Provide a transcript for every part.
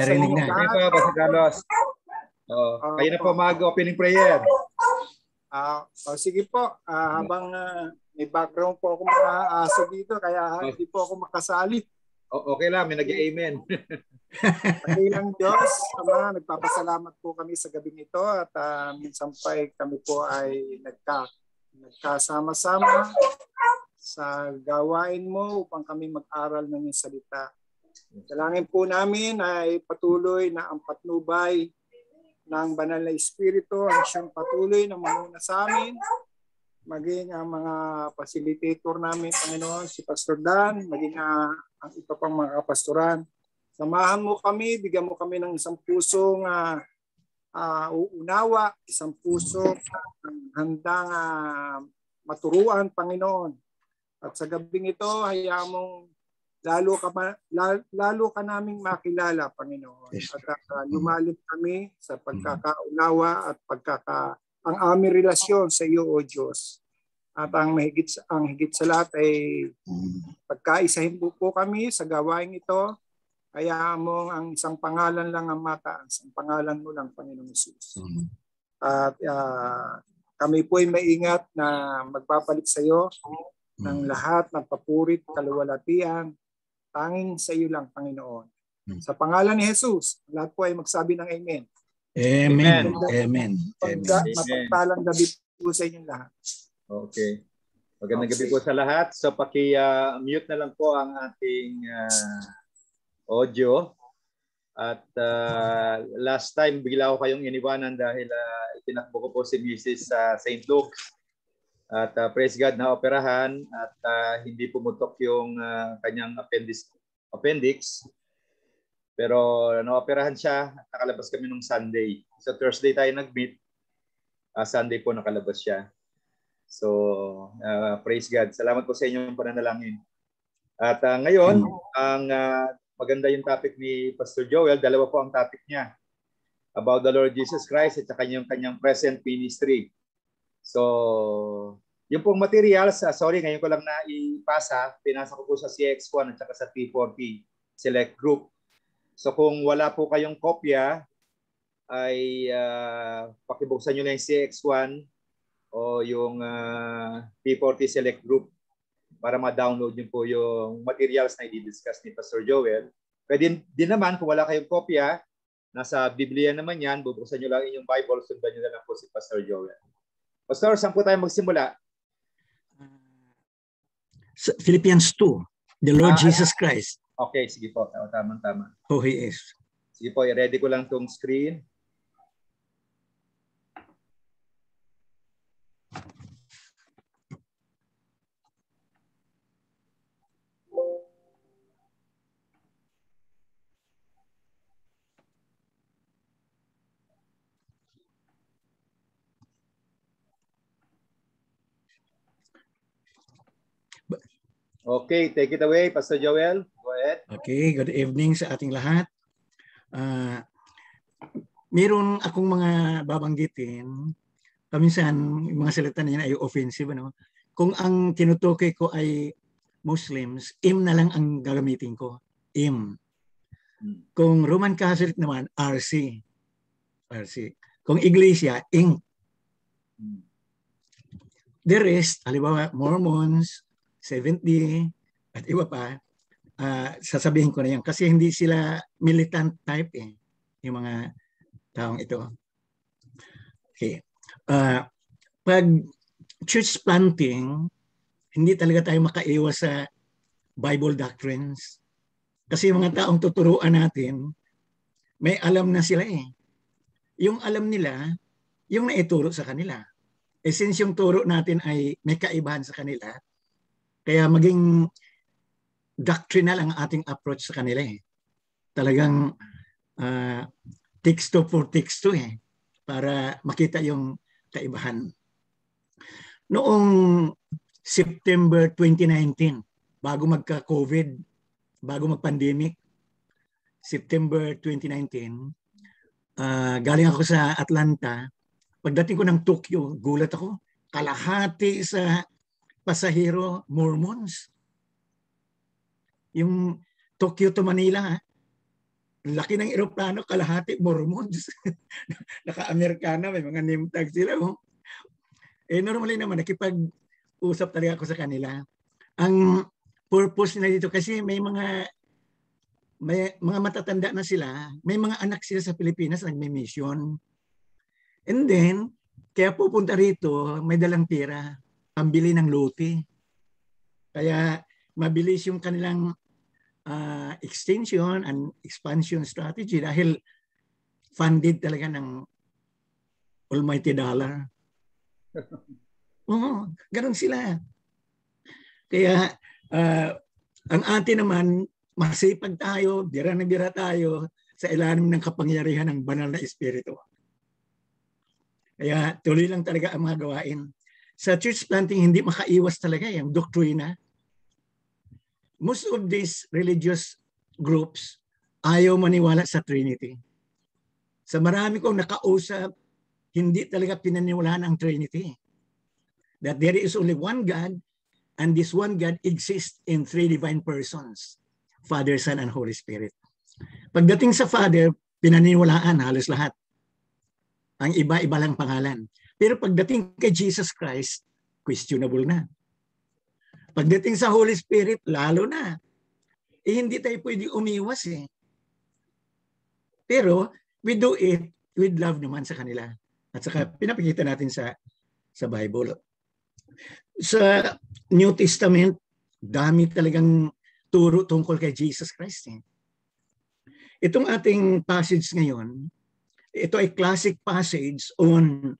Narinig na. Okay po, Pastor Carlos. Oh, Ah, kayo na po mag-opening prayer. Ah, oh, sige po, Ah, habang ah, may background po ako mga aso dito, kaya hindi po ako makasali. O- okay lang, may nag-amen. Pagkilang Diyos, Ama, nagpapasalamat po kami sa gabing ito at ah, minsan pa ay kami po ay nagka, nagkasama-sama sa gawain mo upang kami mag-aral ng iyong salita. Dalangin po namin ay patuloy na ang patnubay ng banal na Espiritu ang siyang patuloy na mamuna sa amin maging ang mga facilitator namin, Panginoon, si Pastor Dan, maging ah, ang iba pang mga kapastoran. Samahan mo kami, bigyan mo kami ng isang pusong ah, ah, uunawa, isang puso handang ah, maturuan, Panginoon. At sa gabing ito, hayaan mong lalo ka, la- lalo ka naming makilala, Panginoon. Yes. At ah, lumalim kami sa pagkakaunawa at pagkaka ang aming relasyon sa iyo, O Diyos. At ang mahigit sa, ang higit sa lahat ay pagkaisahin po po kami sa gawain ito. Kaya mo ang isang pangalan lang ang mataas. Ang pangalan mo lang, Panginoon Jesus. At ah, kami po ay maingat na magpapalit sa iyo ng lahat ng papurit, kaluwalhatian, tanging sa iyo lang, Panginoon. Mm. Sa pangalan ni Jesus, lahat po ay magsabi ng Amen. Amen. Amen. Amen. Pagka, Amen. mapagpalang gabi po sa inyong lahat. Okay. Magandang gabi Okay. po sa lahat. So paki-mute na lang po ang ating ah, audio. At ah, last time bigla ko kayong iniwanan dahil uh, itinakbo ko po si Mrs. sa St. Luke's. At ah, praise God na operahan at ah, hindi pumutok yung ah, kanyang appendix, appendix. Pero naoperahan siya at nakalabas kami nung Sunday. So Thursday tayo nag-meet. Ah, Sunday po nakalabas siya. So, uh, praise God. Salamat po sa inyong pananalangin. At uh, ngayon, ang uh, maganda yung topic ni Pastor Joel, dalawa po ang topic niya. About the Lord Jesus Christ at saka yung kanyang present ministry. So, yung pong materials, uh, sorry, ngayon ko lang na ipasa, pinasa ko po sa CX1 at saka sa P40 Select Group. So, kung wala po kayong kopya, ay uh, pakibuksan nyo lang yung CX1 o yung ah, P40 Select Group para ma-download nyo po yung materials na i-discuss ni Pastor Joel. Pwede din naman kung wala kayong kopya, nasa Biblia naman yan, bubuksan nyo lang inyong Bible, sundan nyo na lang po si Pastor Joel. Pastor, saan po tayo magsimula? Philippians 2, the Lord Ah, Jesus Christ, Okay, sige po. Tama, tama, tama. who He is. Sige po, i-ready ko lang tong screen. Okay, take it away, Pastor Joel. Go ahead. Okay, good evening sa ating lahat. Ah, meron akong mga babanggitin. Paminsan, yung mga salita na yan ay offensive. Ano? Kung ang tinutukoy ko ay Muslims, im na lang ang gagamitin ko. Im. Hmm. Kung Roman Catholic naman, RC. RC. Kung Iglesia, Inc. Hmm. The rest, halimbawa Mormons, 70, at iba pa, ah, sasabihin ko na yan kasi hindi sila militant type eh, yung mga taong ito. Okay. Ah, pag church planting, hindi talaga tayo makaiwas sa Bible doctrines. Kasi yung mga taong tuturuan natin, may alam na sila eh. Yung alam nila, yung naituro sa kanila. Eh since yung turo natin ay may kaibahan sa kanila, kaya maging doctrinal ang ating approach sa kanila eh. Talagang uh, teksto for teksto eh para makita yung kaibahan. Noong September 2019, bago magka-COVID, bago mag-pandemic, September 2019, ah, galing ako sa Atlanta. Pagdating ko ng Tokyo, gulat ako. Kalahati sa pasahero Mormons. Yung Tokyo to Manila, laki ng eroplano, kalahati Mormons. Naka-Amerikana, may mga name tag sila. Oh. Eh, normally naman, nakipag-usap talaga ako sa kanila. Ang purpose na dito kasi may mga may mga matatanda na sila, may mga anak sila sa Pilipinas nagme-mission. And then, kaya pupunta rito, may dalang pera, pambili ng lote. Kaya mabilis yung kanilang uh, extension and expansion strategy dahil funded talaga ng almighty dollar. Oo, ganun sila. Kaya uh, ang atin naman, masipag tayo, bira na bira tayo sa ilalim ng kapangyarihan ng banal na espiritu. Kaya tuloy lang talaga ang mga gawain. Sa church planting, hindi makaiwas talaga yung doktrina. Most of these religious groups ayaw maniwala sa Trinity. Sa marami kong nakausap, hindi talaga pinaniwalaan ang Trinity. That there is only one God and this one God exists in three divine persons. Father, Son, and Holy Spirit. Pagdating sa Father, pinaniniwalaan halos lahat. Ang iba-iba lang pangalan. Pero pagdating kay Jesus Christ, questionable na. Pagdating sa Holy Spirit, lalo na. Eh, hindi tayo pwede umiwas eh. Pero we do it with love naman sa kanila. At saka pinapakita natin sa sa Bible. Sa New Testament, dami talagang turo tungkol kay Jesus Christ. Eh. Itong ating passage ngayon, ito ay classic passage on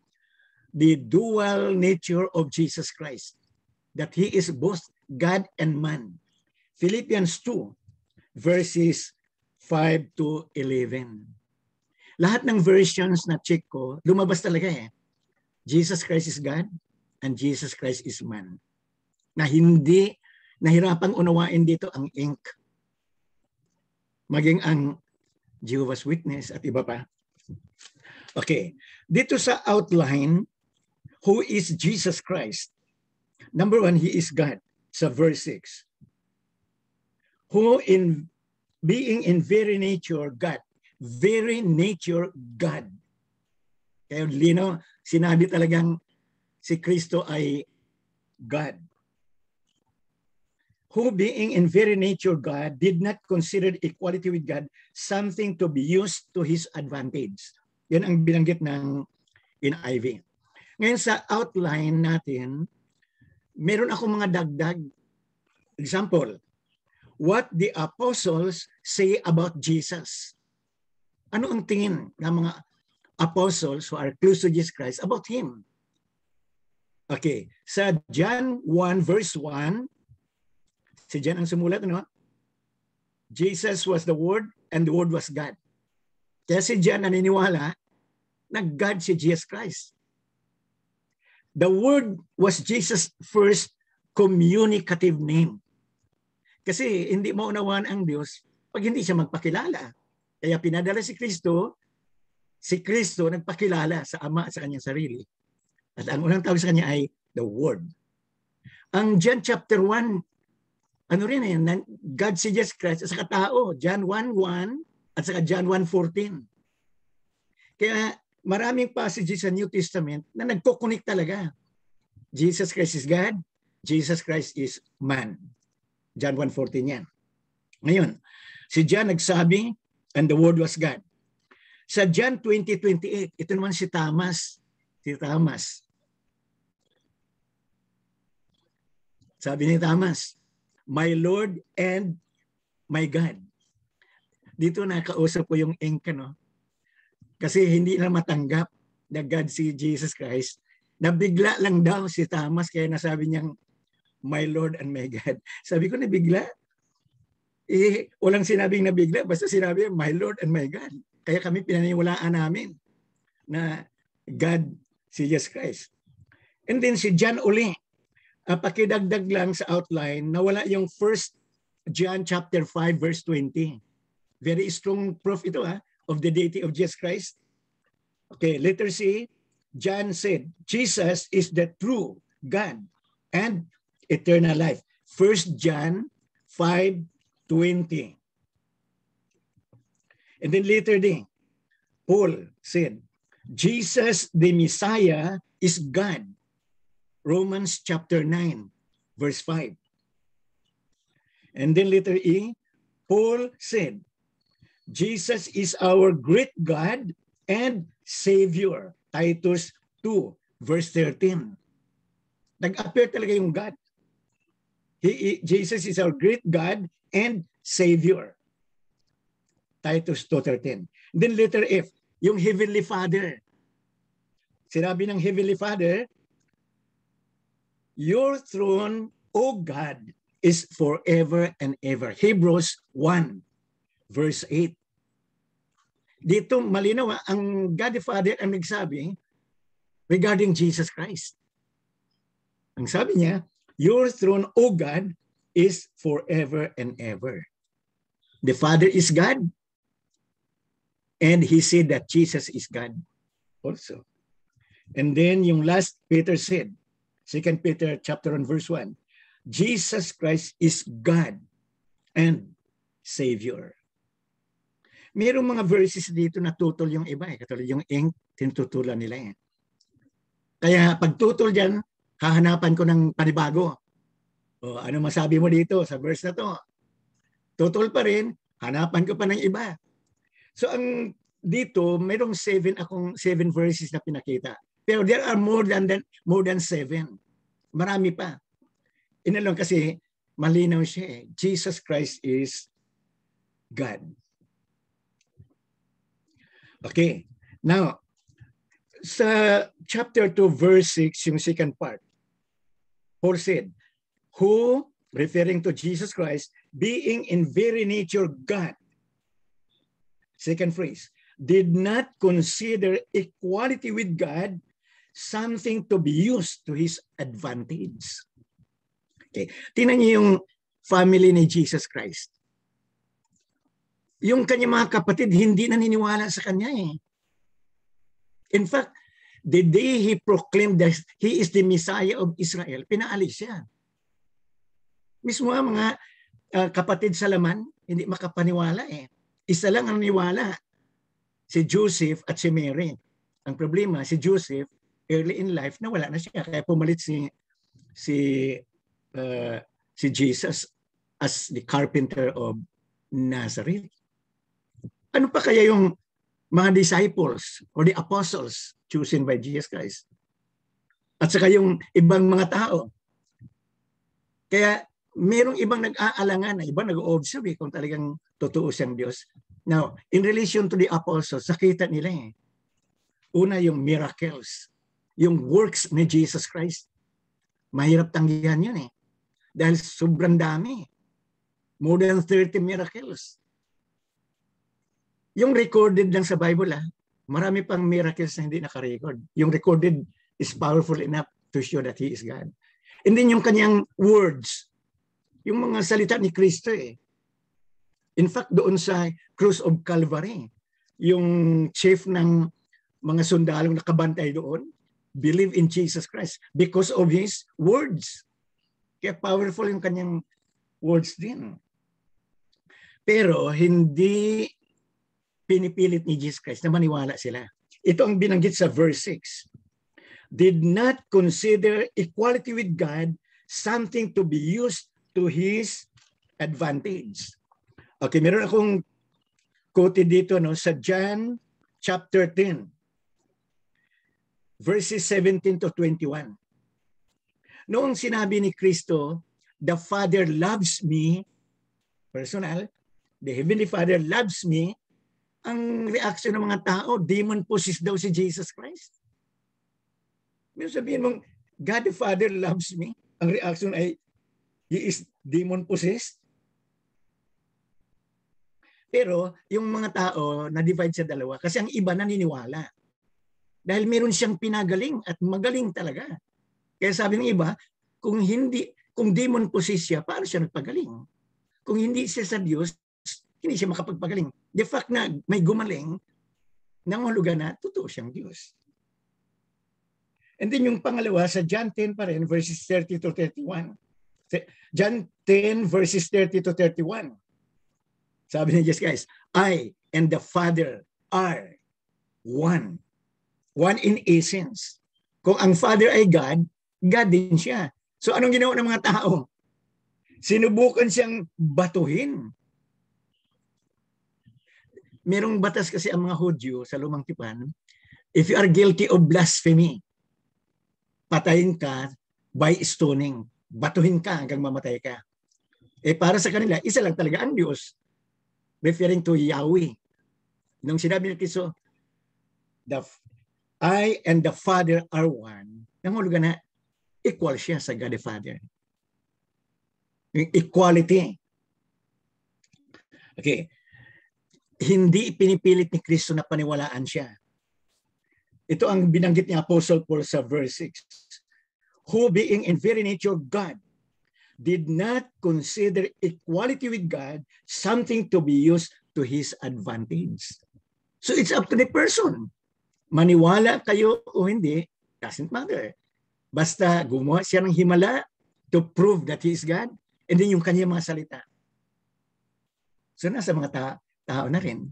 the dual nature of Jesus Christ, that He is both God and man. Philippians 2, verses 5 to 11. Lahat ng versions na check ko, lumabas talaga eh. Jesus Christ is God and Jesus Christ is man. Na hindi nahirapang unawain dito ang ink. Maging ang Jehovah's Witness at iba pa. Okay. Dito sa outline, who is Jesus Christ? Number one, He is God. Sa verse 6. Who in being in very nature God. Very nature God. Kaya lino, sinabi talagang si Kristo ay God. Who being in very nature God did not consider equality with God something to be used to his advantage. Yan ang binanggit ng NIV. Ngayon sa outline natin, meron ako mga dagdag. Example, what the apostles say about Jesus. Ano ang tingin ng mga apostles who are close to Jesus Christ about Him? Okay, sa John 1 verse 1, si John ang sumulat, ano? Jesus was the Word and the Word was God. Kaya si John naniniwala na God si Jesus Christ. The Word was Jesus' first communicative name. Kasi hindi mo unawan ang Diyos pag hindi siya magpakilala. Kaya pinadala si Kristo, si Kristo nagpakilala sa Ama at sa kanyang sarili. At ang unang tawag sa kanya ay the Word. Ang John chapter 1, ano rin eh, God si Jesus Christ sa katao. John 1.1 at saka John 1.14. Kaya maraming passages sa New Testament na nagko-connect talaga. Jesus Christ is God, Jesus Christ is man. John 1.14 yan. Ngayon, si John nagsabi, and the Word was God. Sa John 20.28, ito naman si Thomas. Si Thomas. Sabi ni Thomas, My Lord and my God. Dito nakausap ko yung ink, no? Kasi hindi na matanggap na God si Jesus Christ. Nabigla lang daw si Thomas kaya nasabi niyang, My Lord and my God. Sabi ko, nabigla? Eh, walang sinabing nabigla, basta sinabi, My Lord and my God. Kaya kami pinaniwalaan namin na God si Jesus Christ. And then si John uli, uh, pakidagdag lang sa outline na wala yung first John chapter 5 verse 20. Very strong proof ito ha. Of the deity of Jesus Christ? Okay, letter C, John said, Jesus is the true God and eternal life. First John 5:20. And then later day, Paul said, Jesus the Messiah is God. Romans chapter 9, verse 5. And then later E, Paul said, Jesus is our great God and Savior. Titus 2, verse 13. Nag-appear talaga yung God. He, Jesus is our great God and Savior. Titus 2.13. Then letter F, yung Heavenly Father. Sinabi ng Heavenly Father, Your throne, O God, is forever and ever. Hebrews 1, verse 8. Dito malinaw ang God the Father ang nagsabi regarding Jesus Christ. Ang sabi niya, Your throne, O God, is forever and ever. The Father is God. And he said that Jesus is God also. And then yung last Peter said, 2 Peter chapter 1 verse 1, Jesus Christ is God and Savior. Merong mga verses dito na tutol yung iba eh. Katulad yung ink, tinututulan nila eh. Kaya pag tutol dyan, hahanapan ko ng panibago. O ano masabi mo dito sa verse na to? Tutol pa rin, hanapan ko pa ng iba. So ang dito, mayroong seven akong seven verses na pinakita. Pero there are more than, than more than seven. Marami pa. Inalong kasi malinaw siya eh. Jesus Christ is God. Okay. Now, sa chapter 2 verse 6, yung second part, Paul said, who, referring to Jesus Christ, being in very nature God. Second phrase, did not consider equality with God something to be used to his advantage. Okay. Tingnan niyo yung family ni Jesus Christ. Yung kanyang mga kapatid hindi naniniwala sa kanya eh. In fact, the day he proclaimed that he is the Messiah of Israel, pinaalis siya. Mismo ang mga uh, kapatid sa laman, hindi makapaniwala eh. Isa lang ang niwala, si Joseph at si Mary. Ang problema, si Joseph, early in life, nawala na siya. Kaya pumalit si si uh, si Jesus as the carpenter of Nazareth. Ano pa kaya yung mga disciples or the apostles chosen by Jesus Christ? At saka yung ibang mga tao. Kaya merong ibang nag-aalangan, iba nag-observe eh, kung talagang totoo siyang Diyos. Now, in relation to the apostles, sakita nila eh. Una yung miracles, yung works ni Jesus Christ. Mahirap tanggihan yun eh. Dahil sobrang dami. More than 30 miracles. Yung recorded lang sa Bible ah, marami pang miracles na hindi naka-record. Yung recorded is powerful enough to show that He is God. And then yung kanyang words, yung mga salita ni Kristo eh. In fact, doon sa Cross of Calvary, yung chief ng mga sundalong nakabantay doon, believe in Jesus Christ because of His words. Kaya powerful yung kanyang words din. Pero hindi pinipilit ni Jesus Christ na maniwala sila. Ito ang binanggit sa verse 6. Did not consider equality with God something to be used to his advantage. Okay, meron akong quoted dito no sa John chapter 10 verses 17 to 21. Noong sinabi ni Kristo, the Father loves me, personal, the Heavenly Father loves me, ang reaction ng mga tao, demon possessed daw si Jesus Christ. Meron sabihin mong, God the Father loves me. Ang reaction ay, He is demon possessed. Pero yung mga tao na-divide sa dalawa kasi ang iba naniniwala. Dahil meron siyang pinagaling at magaling talaga. Kaya sabi ng iba, kung hindi kung demon possessed siya, paano siya nagpagaling? Kung hindi siya sa Diyos, hindi siya makapagpagaling. The fact na may gumaling, nangulugan na, totoo siyang Diyos. And then yung pangalawa, sa John 10 pa rin, verses 30 to 31. John 10 verses 30 to 31. Sabi ni Jesus guys, I and the Father are one. One in essence. Kung ang Father ay God, God din siya. So anong ginawa ng mga tao? Sinubukan siyang batuhin. Merong batas kasi ang mga Hudyo sa lumang tipan, if you are guilty of blasphemy, patayin ka by stoning. Batuhin ka hanggang mamatay ka. Eh para sa kanila, isa lang talaga ang Diyos. Referring to Yahweh. Nung sinabi ni Kristo, the I and the Father are one. Nangulugan na equal siya sa God the Father. Equality. Okay. Hindi pinipilit ni Kristo na paniwalaan siya. Ito ang binanggit ni Apostle Paul sa verse 6. Who being in very nature God, did not consider equality with God something to be used to his advantage. So it's up to the person. Maniwala kayo o hindi, doesn't matter. Basta gumawa siya ng himala to prove that he is God and then yung kanyang mga salita. So nasa mga ta- tao na rin.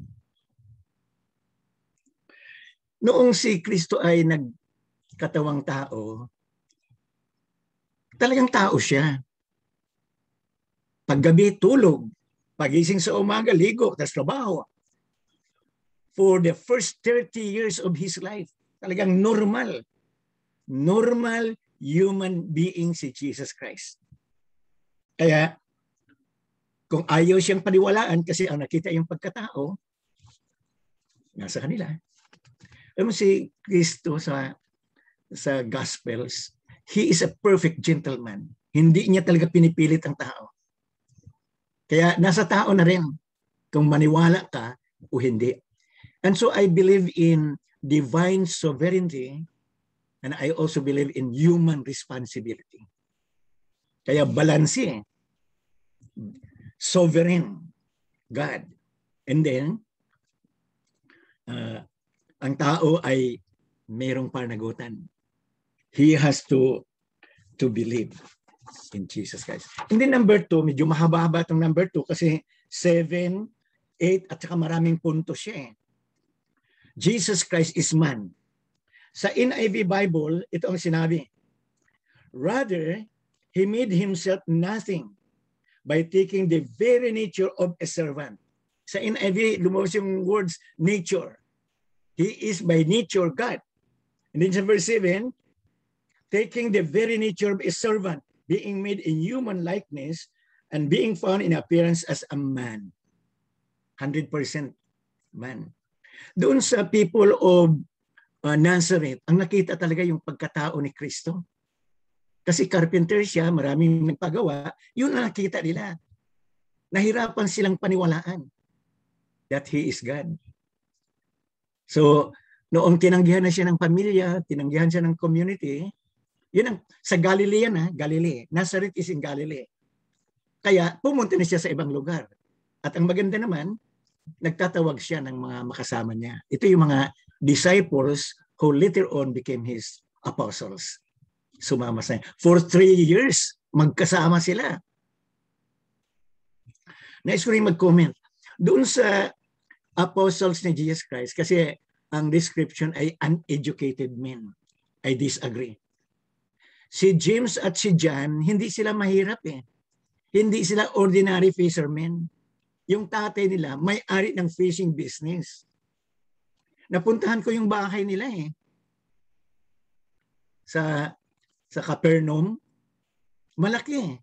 Noong si Kristo ay nagkatawang tao, talagang tao siya. Paggabi, tulog. Pagising sa umaga, ligo, tapos trabaho. For the first 30 years of his life, talagang normal. Normal human being si Jesus Christ. Kaya, kung ayaw siyang paniwalaan kasi ang nakita yung pagkatao, nasa kanila. Alam mo si Kristo sa sa Gospels, He is a perfect gentleman. Hindi niya talaga pinipilit ang tao. Kaya nasa tao na rin kung maniwala ka o hindi. And so I believe in divine sovereignty and I also believe in human responsibility. Kaya balanse. Sovereign God. And then, uh, ang tao ay merong panagutan. He has to to believe in Jesus Christ. And then number two, medyo mahaba-haba itong number two kasi seven, eight, at saka maraming punto siya eh. Jesus Christ is man. Sa NIV Bible, ito ang sinabi. Rather, He made Himself nothing by taking the very nature of a servant. Sa NIV, lumabas yung words nature. He is by nature God. And then sa verse 7, taking the very nature of a servant, being made in human likeness and being found in appearance as a man. 100% man. Doon sa people of uh, Nazareth, ang nakita talaga yung pagkatao ni Kristo. Kasi carpenter siya, maraming nagpagawa, yun ang nakita nila. Nahirapan silang paniwalaan that He is God. So, noong tinanggihan na siya ng pamilya, tinanggihan siya ng community, yun ang, sa Galilee ha, Galilee. Nazareth is in Galilee. Kaya pumunta na siya sa ibang lugar. At ang maganda naman, nagtatawag siya ng mga makasama niya. Ito yung mga disciples who later on became his apostles. Sumama sa For three years, magkasama sila. Nais ko rin mag-comment. Doon sa apostles ni Jesus Christ, kasi ang description ay uneducated men. I disagree si James at si John, hindi sila mahirap eh. Hindi sila ordinary fishermen. Yung tatay nila, may-ari ng fishing business. Napuntahan ko yung bahay nila eh. Sa sa Capernaum, malaki.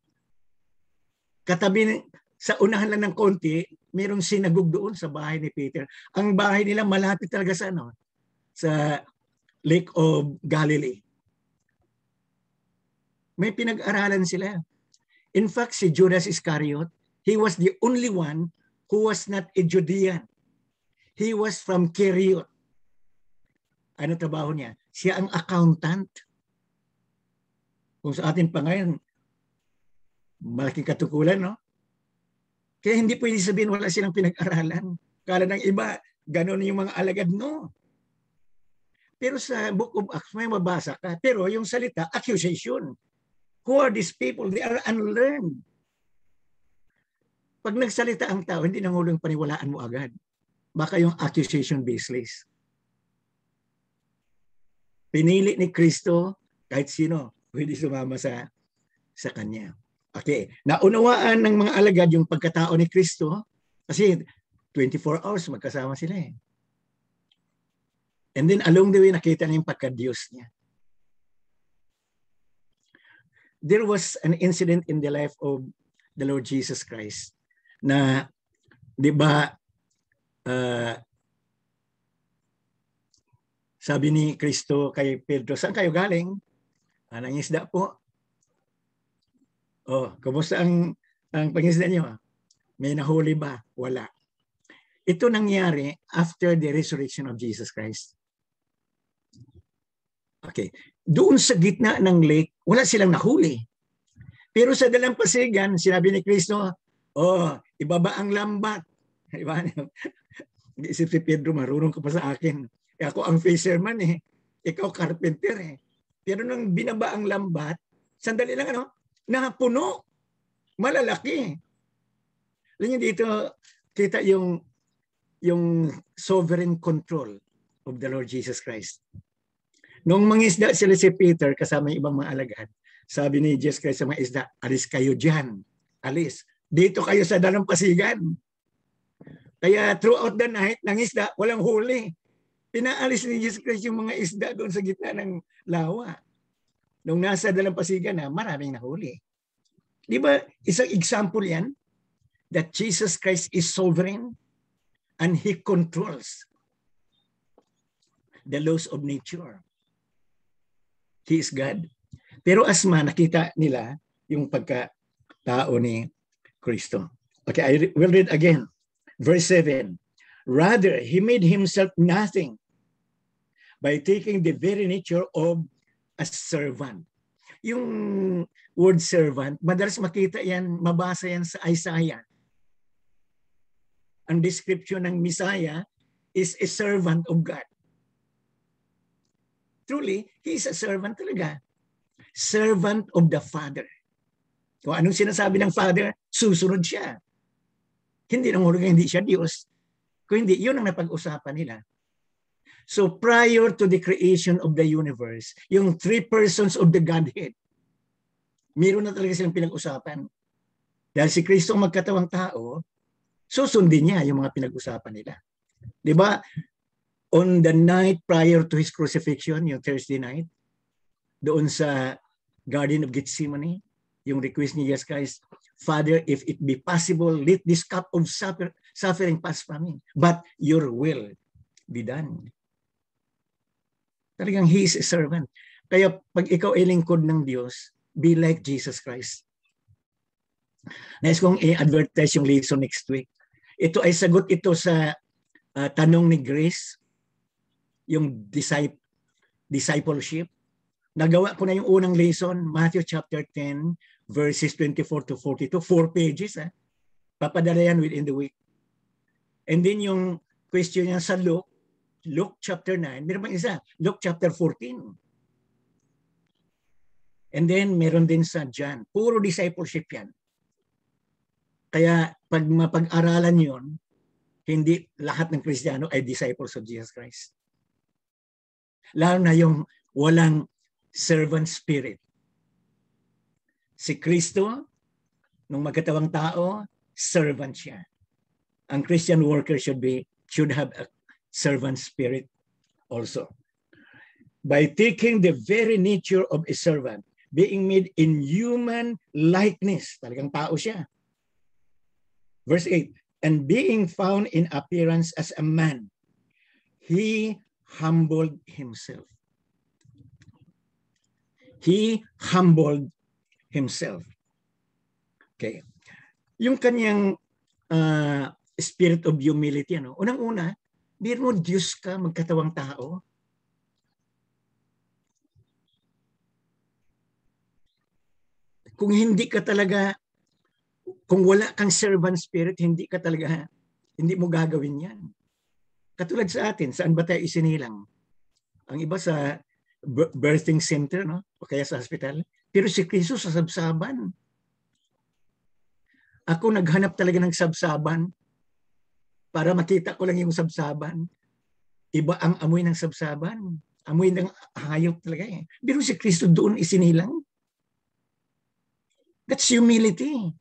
Katabi sa unahan lang ng konti, mayroong sinagog doon sa bahay ni Peter. Ang bahay nila malapit talaga sa ano, sa Lake of Galilee may pinag-aralan sila. In fact, si Judas Iscariot, he was the only one who was not a Judean. He was from Keriot. Ano trabaho niya? Siya ang accountant. Kung sa atin pa ngayon, malaking katukulan, no? Kaya hindi pwede sabihin wala silang pinag-aralan. Kala ng iba, ganun yung mga alagad, no? Pero sa Book of Acts, may mabasa ka. Pero yung salita, accusation. Who are these people? They are unlearned. Pag nagsalita ang tao, hindi nangulong paniwalaan mo agad. baka yung accusation baseless. Pinili ni Kristo kahit sino pwede sumama sa sa kanya. Okay, naunawaan ng mga alagad yung pagkatao ni Kristo kasi 24 hours magkasama sila eh. And then along the way nakita niya yung pagka-Diyos niya. There was an incident in the life of the Lord Jesus Christ na 'di ba uh, sabi ni Kristo kay Pedro, saan kayo galing? Ah, nangisda po. Oh, kumusta ang ang pangisda niyo? May nahuli ba? Wala. Ito nangyari after the resurrection of Jesus Christ. Okay. Doon sa gitna ng lake, wala silang nahuli. Pero sa dalampasigan, sinabi ni Kristo, oh, ibaba ang lambat. Diba? Isip si Pedro, marunong ka pa sa akin. E ako ang fisherman eh. Ikaw carpenter eh. Pero nang binaba ang lambat, sandali lang ano, napuno. Malalaki. Alam niyo dito, kita yung yung sovereign control of the Lord Jesus Christ. Nung mangisda sila si Peter kasama yung ibang mga alagad, sabi ni Jesus Christ sa mga isda, alis kayo dyan. Alis. Dito kayo sa dalampasigan. Kaya throughout the night, ng isda, walang huli. Pinaalis ni Jesus Christ yung mga isda doon sa gitna ng lawa. Nung nasa dalampasigan na, maraming nahuli. Di ba, isang example yan that Jesus Christ is sovereign and He controls the laws of nature. He is God. Pero asma, nakita nila yung pagka-tao ni Kristo. Okay, I will read again. Verse 7. Rather, He made Himself nothing by taking the very nature of a servant. Yung word servant, madalas makita yan, mabasa yan sa Isaiah. Ang description ng Messiah is a servant of God. Truly, he is a servant talaga servant of the Father. Kung anong sinasabi ng Father, susunod siya. Hindi nang hulugan, hindi siya Diyos. Kung hindi, yun ang napag-usapan nila. So prior to the creation of the universe, yung three persons of the Godhead, meron na talaga silang pinag-usapan. Dahil si Kristo magkatawang tao, susundin niya yung mga pinag-usapan nila. Di ba? On the night prior to his crucifixion, yung Thursday night, doon sa Garden of Gethsemane, yung request ni Jesus Christ, Father, if it be possible, let this cup of suffer, suffering pass from me. But your will be done. Talagang He is a servant. Kaya pag ikaw ay lingkod ng Diyos, be like Jesus Christ. Nais kong i-advertise yung lesson next week. Ito ay sagot ito sa uh, tanong ni Grace, yung disciple, discipleship. Nagawa ko na yung unang lesson, Matthew chapter 10, verses 24 to 42. Four pages. Eh. Papadala yan within the week. And then yung question niya sa Luke, Luke chapter 9, meron pang isa, Luke chapter 14. And then meron din sa John. Puro discipleship yan. Kaya pag mapag-aralan yon, hindi lahat ng Kristiyano ay disciples of Jesus Christ. Lalo na yung walang servant spirit. Si Kristo, nung magkatawang tao, servant siya. Ang Christian worker should be should have a servant spirit also. By taking the very nature of a servant, being made in human likeness, talagang tao siya. Verse 8, and being found in appearance as a man, he humbled himself he humbled himself. Okay. Yung kanyang uh, spirit of humility, ano? Unang-una, biro Diyos ka, magkatawang tao. Kung hindi ka talaga, kung wala kang servant spirit, hindi ka talaga, hindi mo gagawin yan. Katulad sa atin, saan ba tayo isinilang? Ang iba sa birthing center, no? O kaya sa hospital. Pero si Kristo sa sabsaban. Ako naghanap talaga ng sabsaban para makita ko lang yung sabsaban. Iba ang amoy ng sabsaban. Amoy ng hayop talaga eh. Pero si Kristo doon isinilang. That's humility.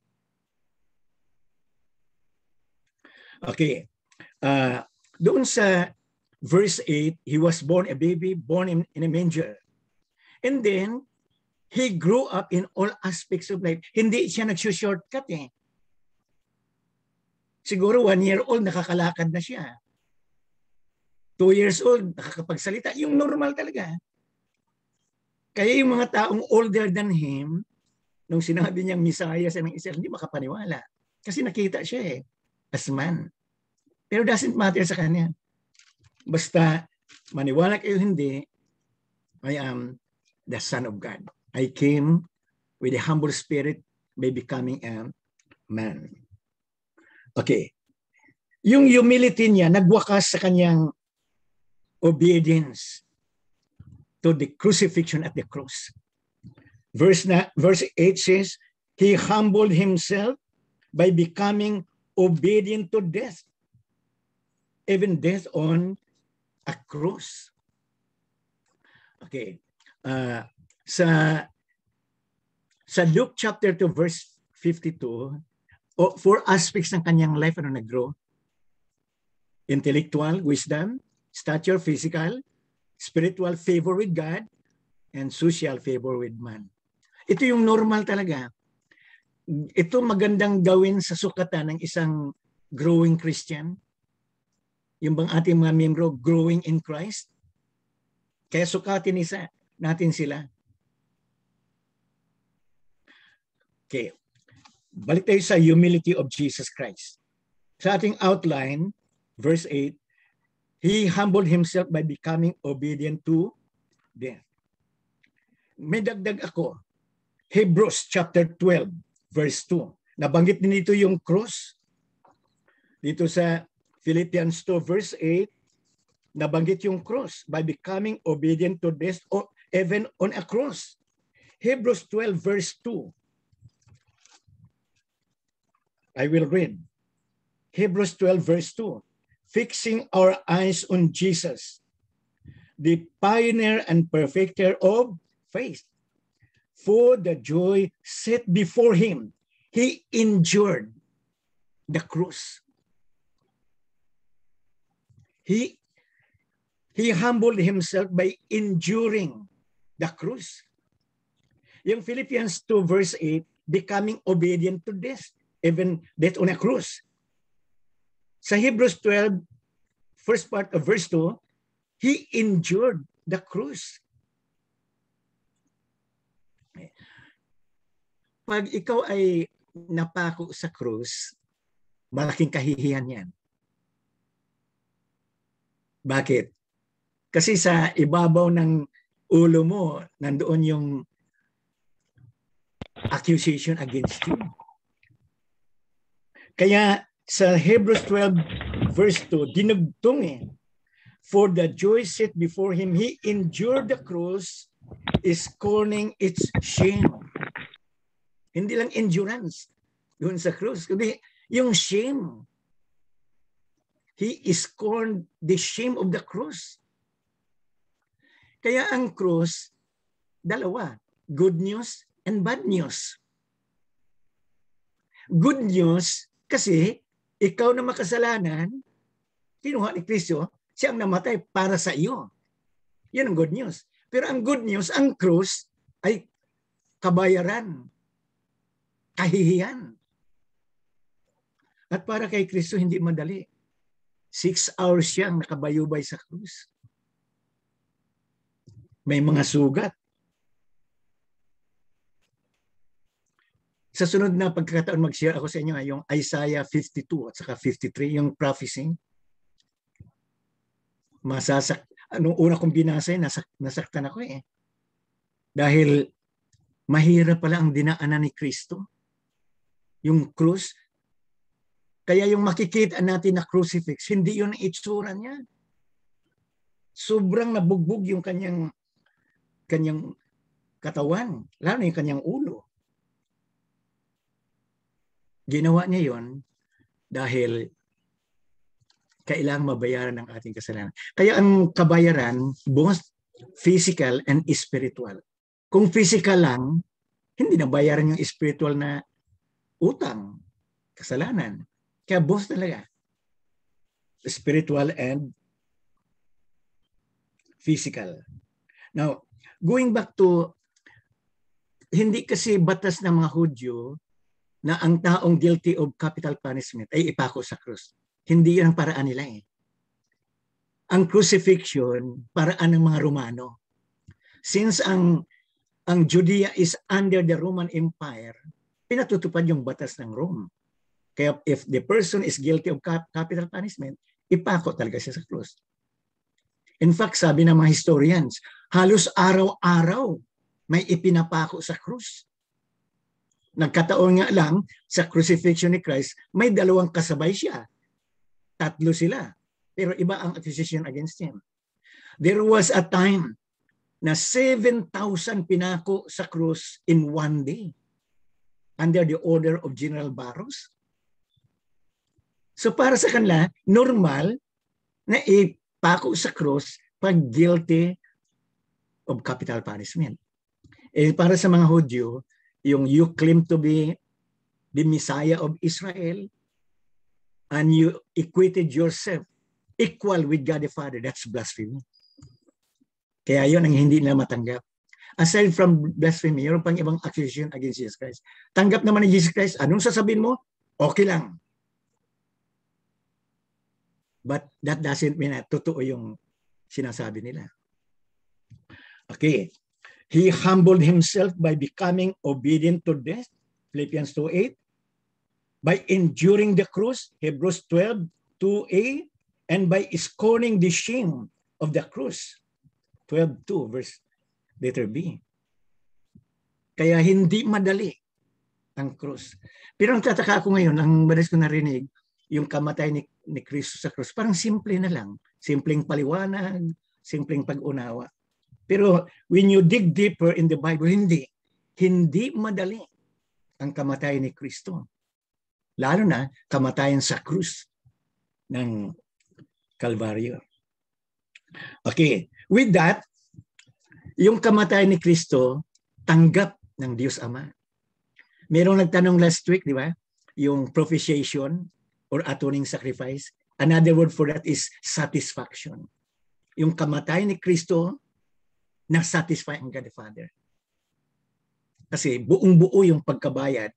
Okay. Uh, doon sa verse 8, he was born a baby, born in, in a manger. And then, he grew up in all aspects of life. Hindi siya nagsushortcut eh. Siguro one year old, nakakalakad na siya. Two years old, nakakapagsalita. Yung normal talaga. Kaya yung mga taong older than him, nung sinabi niyang Messiah sa ng Israel, hindi makapaniwala. Kasi nakita siya eh, as man. Pero doesn't matter sa kanya. Basta maniwala kayo hindi, I am the Son of God. I came with a humble spirit by becoming a man. Okay. Yung humility niya nagwakas sa kanyang obedience to the crucifixion at the cross. Verse na verse 8 says, he humbled himself by becoming obedient to death. Even death on a cross. Okay. Uh, sa sa Luke chapter 2 verse 52, o four aspects ng kanyang life ano nag-grow. Intellectual wisdom, stature physical, spiritual favor with God, and social favor with man. Ito yung normal talaga. Ito magandang gawin sa sukatan ng isang growing Christian. Yung bang ating mga membro growing in Christ. Kaya sukatin isa natin sila. Okay balik tayo sa humility of Jesus Christ. Sa ating outline, verse 8, He humbled himself by becoming obedient to death. May dagdag ako. Hebrews chapter 12, verse 2. Nabanggit din dito yung cross. Dito sa Philippians 2, verse 8, nabanggit yung cross by becoming obedient to death or even on a cross. Hebrews 12, verse 2 I will read. Hebrews 12 verse 2. Fixing our eyes on Jesus, the pioneer and perfecter of faith. For the joy set before him, he endured the cross. He, he humbled himself by enduring the cross. Yung Philippians 2 verse 8, becoming obedient to death even death on a cross. Sa Hebrews 12, first part of verse 2, he endured the cross. Pag ikaw ay napako sa krus, malaking kahihiyan yan. Bakit? Kasi sa ibabaw ng ulo mo, nandoon yung accusation against you. Kaya sa Hebrews 12 verse 2, dinugtong eh. For the joy set before him, he endured the cross, is scorning its shame. Hindi lang endurance doon sa cross, kundi yung shame. He scorned the shame of the cross. Kaya ang cross, dalawa, good news and bad news. Good news, kasi ikaw na makasalanan, kinuha ni Kristo, siya ang namatay para sa iyo. Yan ang good news. Pero ang good news, ang krus ay kabayaran, kahihiyan. At para kay Kristo hindi madali. Six hours siyang nakabayubay sa krus. May mga sugat. Sa sunod na pagkakataon mag-share ako sa inyo yung Isaiah 52 at saka 53, yung prophecy. Masasak, anong una kong binasa, nasak, nasaktan ako eh. Dahil mahirap pala ang dinaanan ni Kristo. Yung cross. Kaya yung makikita natin na crucifix, hindi yun itsura niya. Sobrang nabugbog yung kanyang kanyang katawan, lalo yung kanyang ulo. Ginawa niya yon dahil kailangang mabayaran ng ating kasalanan. Kaya ang kabayaran, both physical and spiritual. Kung physical lang, hindi na bayaran yung spiritual na utang, kasalanan. Kaya both talaga. Spiritual and physical. Now, going back to, hindi kasi batas ng mga Hudyo na ang taong guilty of capital punishment ay ipako sa krus. Hindi yan ang paraan nila eh. Ang crucifixion, paraan ng mga Romano. Since ang ang Judea is under the Roman Empire, pinatutupad yung batas ng Rome. Kaya if the person is guilty of capital punishment, ipako talaga siya sa krus. In fact, sabi ng mga historians, halos araw-araw may ipinapako sa krus. Nagkataon nga lang sa crucifixion ni Christ, may dalawang kasabay siya. Tatlo sila. Pero iba ang accusation against him. There was a time na 7,000 pinako sa krus in one day under the order of General Barros. So para sa kanila, normal na ipako sa krus pag guilty of capital punishment. Eh, para sa mga Hudyo, yung you claim to be the Messiah of Israel and you equated yourself equal with God the Father, that's blasphemy. Kaya yon ang hindi nila matanggap. Aside from blasphemy, mayroon pang ibang accusation against Jesus Christ. Tanggap naman ni Jesus Christ, anong sasabihin mo? Okay lang. But that doesn't mean na totoo yung sinasabi nila. Okay. He humbled himself by becoming obedient to death, Philippians 2.8, by enduring the cross, Hebrews 12, 2a, and by scorning the shame of the cross, 12.2, verse letter B. Kaya hindi madali ang cross. Pero ang tataka ako ngayon, ang balas ko narinig, yung kamatay ni, ni Kristo sa cross, parang simple na lang. Simpleng paliwanag, simpleng pag-unawa. Pero when you dig deeper in the Bible, hindi. Hindi madali ang kamatayan ni Kristo. Lalo na kamatayan sa krus ng Kalbaryo. Okay, with that, yung kamatayan ni Kristo, tanggap ng Diyos Ama. Merong nagtanong last week, di ba? Yung propitiation or atoning sacrifice. Another word for that is satisfaction. Yung kamatayan ni Kristo, na-satisfy ang God the Father. Kasi buong buo yung pagkabayad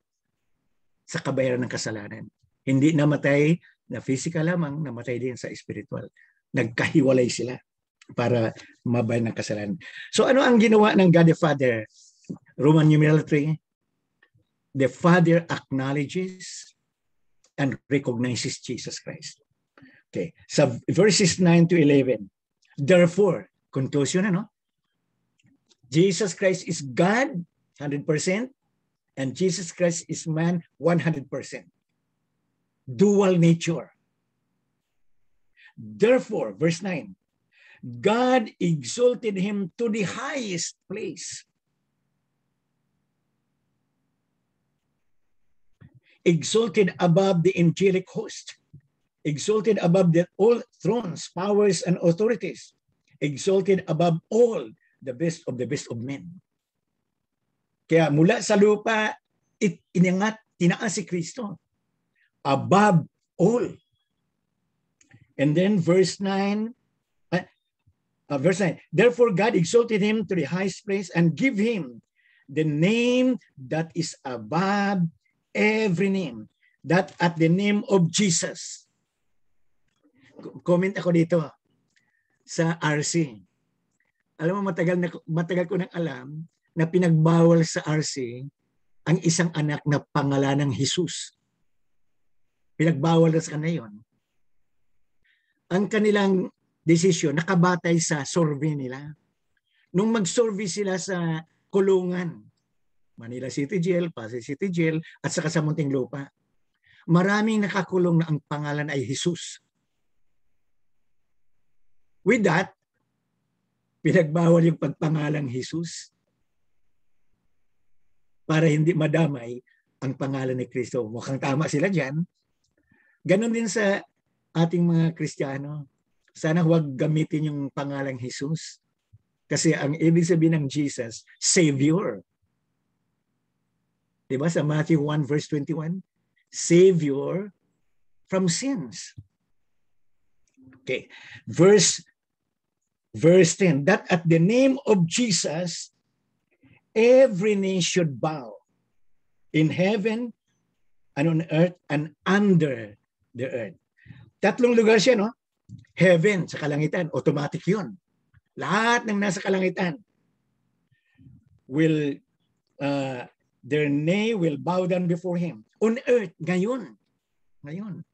sa kabayaran ng kasalanan. Hindi namatay na physical lamang, namatay din sa spiritual. Nagkahiwalay sila para mabayan ng kasalanan. So ano ang ginawa ng God the Father? Roman numeral 3, the Father acknowledges and recognizes Jesus Christ. Okay. Sa verses 9 to 11, therefore, conclusion ano? Jesus Christ is God 100% and Jesus Christ is man 100%. Dual nature. Therefore, verse 9, God exalted him to the highest place. Exalted above the angelic host. Exalted above the all thrones, powers, and authorities. Exalted above all the best of the best of men. Kaya mula sa lupa, it, inangat, tinaas si Kristo. Above all. And then verse 9, uh, uh, verse 9, Therefore God exalted him to the highest place and give him the name that is above every name, that at the name of Jesus. Comment ako dito sa RC alam mo matagal na matagal ko nang alam na pinagbawal sa RC ang isang anak na pangalan ng Jesus. Pinagbawal na sa kanila yon. Ang kanilang desisyon nakabatay sa survey nila. Nung mag-survey sila sa kulungan, Manila City Jail, Pasay City Jail, at sa Muntinlupa, maraming nakakulong na ang pangalan ay Jesus. With that, Pinagbawal yung pagpangalang Jesus para hindi madamay ang pangalan ni Kristo. Mukhang tama sila dyan. Ganon din sa ating mga Kristiyano, sana huwag gamitin yung pangalang Jesus. Kasi ang ibig sabihin ng Jesus, Savior. Diba sa Matthew 1 verse 21? Savior from sins. Okay. Verse verse 10 that at the name of Jesus every knee should bow in heaven and on earth and under the earth. Tatlong lugar siya, no? Heaven, sa kalangitan, automatic yun. Lahat ng nasa kalangitan will, uh, their knee will bow down before Him. On earth, ngayon. Ngayon.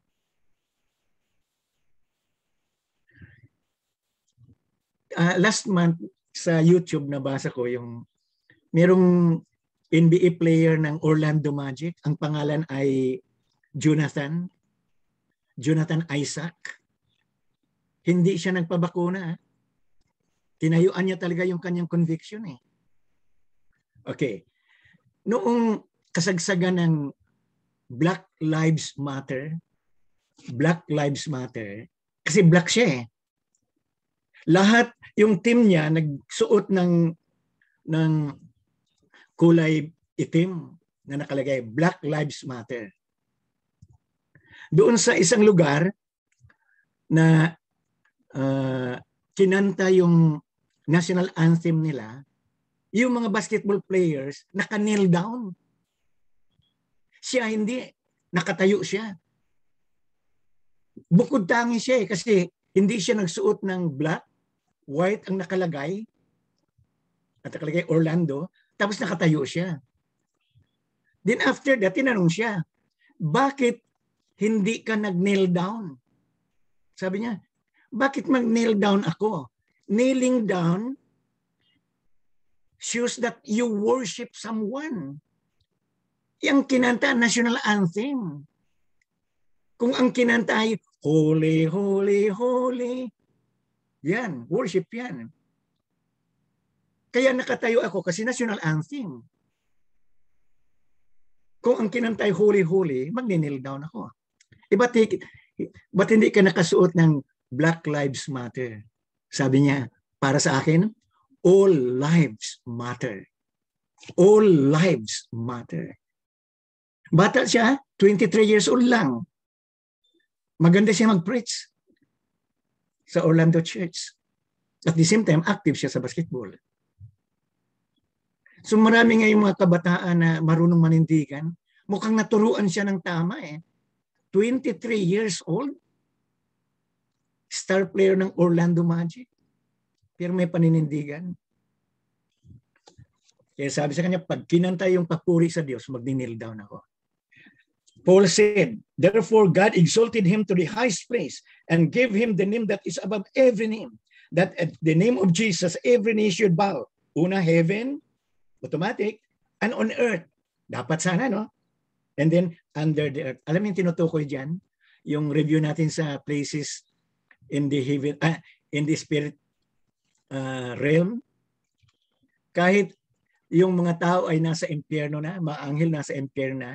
Uh, last month, sa YouTube, nabasa ko yung merong NBA player ng Orlando Magic. Ang pangalan ay Jonathan. Jonathan Isaac. Hindi siya nagpabakuna. Tinayuan niya talaga yung kanyang conviction eh. Okay. Noong kasagsagan ng Black Lives Matter, Black Lives Matter, kasi black siya eh. Lahat yung team niya nagsuot ng ng kulay itim na nakalagay Black Lives Matter. Doon sa isang lugar na uh, kinanta yung national anthem nila, yung mga basketball players naka-kneel down. Siya hindi, nakatayo siya. Bukod tangi siya eh, kasi hindi siya nagsuot ng black, white ang nakalagay, at nakalagay Orlando, tapos nakatayo siya. Then after that, tinanong siya, bakit hindi ka nag-nail down? Sabi niya, bakit mag-nail down ako? Kneeling down shows that you worship someone. Yang kinanta, national anthem. Kung ang kinanta ay, Holy, Holy, Holy, yan, worship yan. Kaya nakatayo ako kasi national anthem. Kung ang kinantay huli-huli, magninil down ako. E ba't, ba't hindi ka nakasuot ng Black Lives Matter? Sabi niya, para sa akin, all lives matter. All lives matter. Bata siya, 23 years old lang. Maganda siya mag-preach sa Orlando Church. At the same time, active siya sa basketball. So marami ngayong mga kabataan na marunong manindigan. Mukhang naturuan siya ng tama eh. 23 years old. Star player ng Orlando Magic. Pero may paninindigan. Kaya sabi sa kanya, pag kinanta yung papuri sa Diyos, magninil down ako. Paul said, Therefore God exalted him to the highest place and gave him the name that is above every name. That at the name of Jesus, every knee should bow. Una, heaven, automatic, and on earth. Dapat sana, no? And then under the earth. Alam yung tinutukoy dyan? Yung review natin sa places in the heaven, ah, in the spirit uh, realm. Kahit yung mga tao ay nasa impyerno na, mga anghel nasa impyerno na,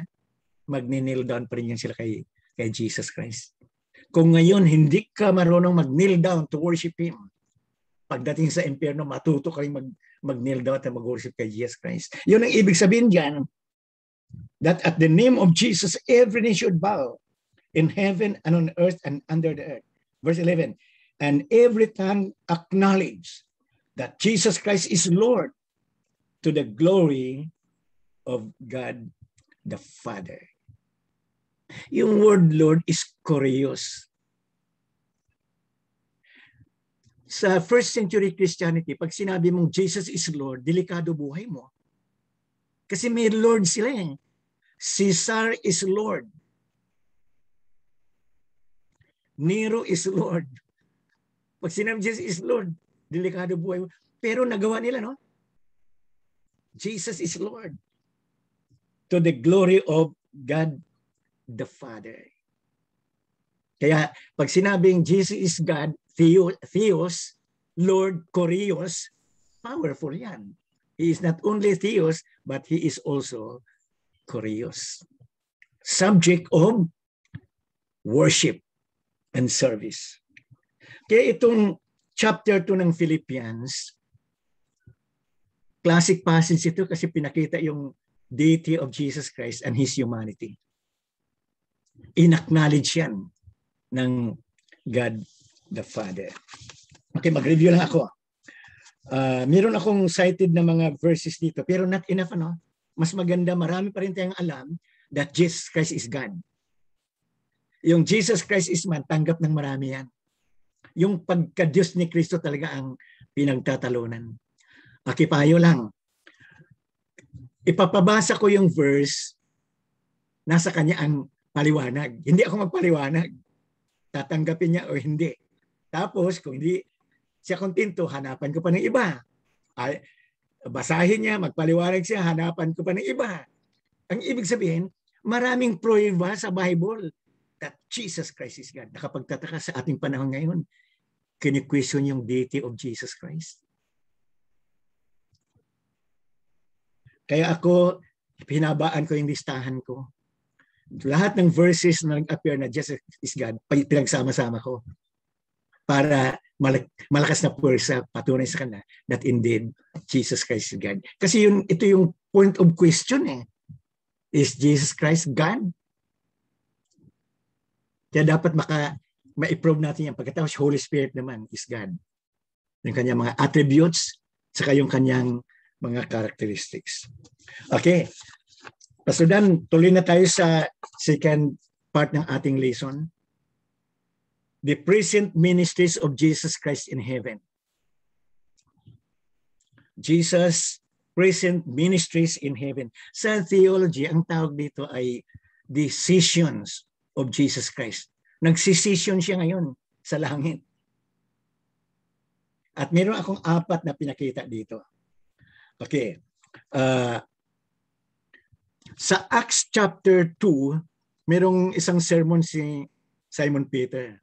magni-kneel down pa rin yan sila kay, kay Jesus Christ. Kung ngayon hindi ka marunong mag-kneel down to worship Him, pagdating sa impyerno, matuto ka rin mag, mag-kneel down at mag-worship kay Jesus Christ. Yun ang ibig sabihin dyan, that at the name of Jesus, every knee should bow in heaven and on earth and under the earth. Verse 11, and every tongue acknowledge that Jesus Christ is Lord to the glory of God the Father. Yung word Lord is kurios. sa first century Christianity, pag sinabi mong Jesus is Lord, delikado buhay mo. Kasi may Lord sila eh. Caesar is Lord. Nero is Lord. Pag sinabi Jesus is Lord, delikado buhay mo. Pero nagawa nila, no? Jesus is Lord. To the glory of God the Father. Kaya pag sinabing Jesus is God, Theos, Lord Koreos, powerful yan. He is not only Theos, but he is also Koreos. Subject of worship. and service. Kaya itong chapter 2 ng Philippians, classic passage ito kasi pinakita yung deity of Jesus Christ and His humanity. Inacknowledge yan ng God the Father. Okay, mag-review lang ako. Uh, meron akong cited na mga verses dito, pero not enough, ano? Mas maganda, marami pa rin tayong alam that Jesus Christ is God. Yung Jesus Christ is man, tanggap ng marami yan. Yung pagka-Diyos ni Kristo talaga ang pinagtatalunan. Akipayo lang. Ipapabasa ko yung verse, nasa kanya ang paliwanag. Hindi ako magpaliwanag. Tatanggapin niya o hindi. Tapos, kung hindi siya kontento, hanapan ko pa ng iba. Ay, basahin niya, magpaliwanag siya, hanapan ko pa ng iba. Ang ibig sabihin, maraming prueba sa Bible that Jesus Christ is God. Nakapagtataka sa ating panahon ngayon, kini-question yung deity of Jesus Christ. Kaya ako, pinabaan ko yung listahan ko. Lahat ng verses na nag-appear na Jesus is God, pinagsama-sama ko para malakas na pwersa patunay sa kanya that indeed Jesus Christ is God. Kasi yun, ito yung point of question eh. Is Jesus Christ God? Kaya dapat maka ma-prove natin yan. Pagkatapos Holy Spirit naman is God. Yung kanyang mga attributes, saka yung kanyang mga characteristics. Okay. Pastor Dan, tuloy na tayo sa second part ng ating lesson. The present ministries of Jesus Christ in heaven. Jesus present ministries in heaven. Sa theology, ang tawag dito ay decisions of Jesus Christ. Nagsisession siya ngayon sa langit. At meron akong apat na pinakita dito. Okay. Uh, sa Acts chapter 2, merong isang sermon si Simon Peter.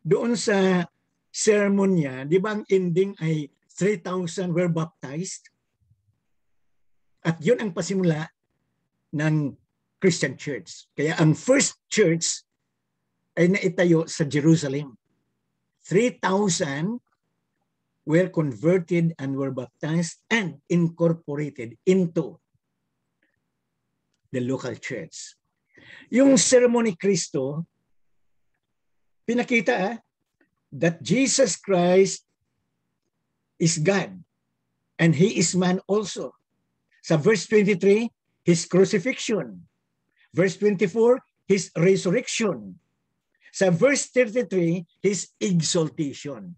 Doon sa sermon niya, di ba ang ending ay 3,000 were baptized? At yun ang pasimula ng Christian church. Kaya ang first church ay naitayo sa Jerusalem. 3,000 were converted and were baptized and incorporated into the local church. Yung sermon ni Kristo, pinakita ah, that Jesus Christ is God and He is man also. Sa verse 23, His crucifixion. Verse 24, His resurrection. Sa verse 33, His exaltation.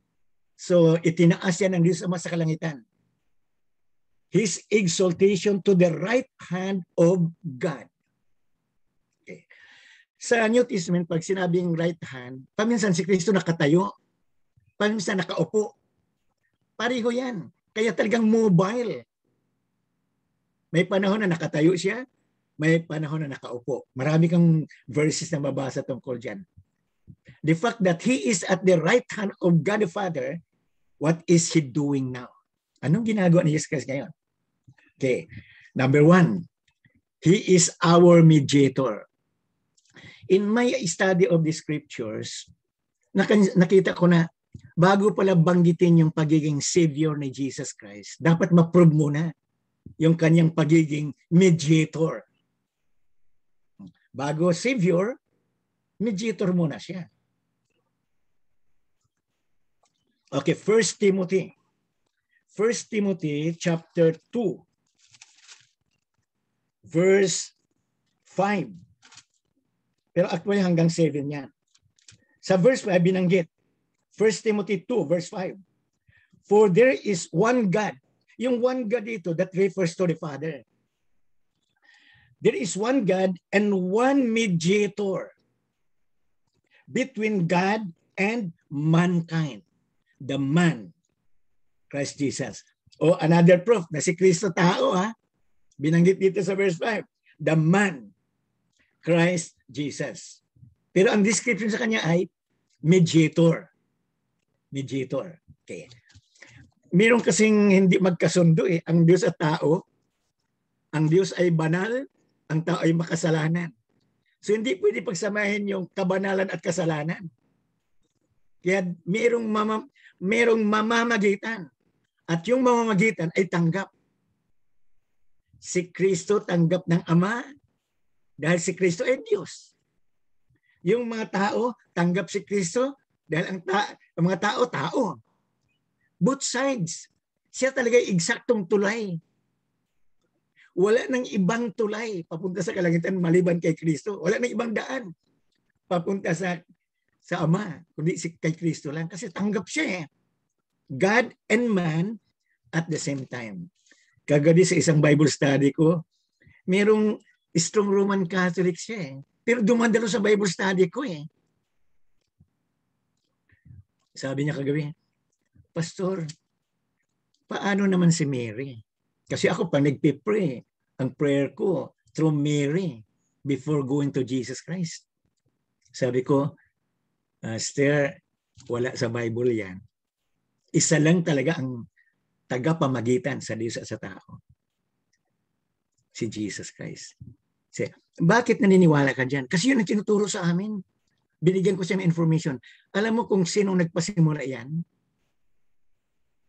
So itinaas yan ng Diyos Ama sa kalangitan. His exaltation to the right hand of God. Okay. Sa New Testament, pag sinabing right hand, paminsan si Kristo nakatayo, paminsan nakaupo. Pareho yan. Kaya talagang mobile. May panahon na nakatayo siya, may panahon na nakaupo. Marami kang verses na mabasa tungkol dyan. The fact that He is at the right hand of God the Father, what is He doing now? Anong ginagawa ni Jesus Christ ngayon? Okay. Number one, He is our mediator. In my study of the scriptures, nakita ko na bago pala banggitin yung pagiging Savior ni Jesus Christ, dapat ma-prove muna yung kanyang pagiging mediator bago Savior, mediator muna siya. Okay, 1 Timothy. 1 Timothy chapter 2 verse 5. Pero actually hanggang 7 yan. Sa verse 5 binanggit. 1 Timothy 2 verse 5. For there is one God. Yung one God dito that refers to the Father there is one God and one mediator between God and mankind. The man, Christ Jesus. O another proof na si Kristo tao ha. Binanggit dito sa verse 5. The man, Christ Jesus. Pero ang description sa kanya ay mediator. Mediator. Okay. Meron kasing hindi magkasundo eh. Ang Diyos at tao. Ang Diyos ay banal, ang tao ay makasalanan. So hindi pwede pagsamahin yung kabanalan at kasalanan. Kaya mayroong, mama, mayroong mamamagitan. At yung mamamagitan ay tanggap. Si Kristo tanggap ng Ama dahil si Kristo ay Diyos. Yung mga tao tanggap si Kristo dahil ang, ta- ang mga tao, tao. Both sides. Siya talaga eksaktong tulay wala nang ibang tulay papunta sa kalangitan maliban kay Kristo. Wala nang ibang daan papunta sa sa Ama, kundi si kay Kristo lang kasi tanggap siya eh. God and man at the same time. Kagadi sa isang Bible study ko, merong strong Roman Catholic siya eh. Pero dumadalo sa Bible study ko eh. Sabi niya kagabi, Pastor, paano naman si Mary? Kasi ako pa nagpe-pray, ang prayer ko through Mary before going to Jesus Christ. Sabi ko, uh, Esther, wala sa Bible yan. Isa lang talaga ang tagapamagitan sa Diyos at sa tao. Si Jesus Christ. Kasi, bakit naniniwala ka dyan? Kasi yun ang tinuturo sa amin. Binigyan ko siya ng information. Alam mo kung sino nagpasimula yan?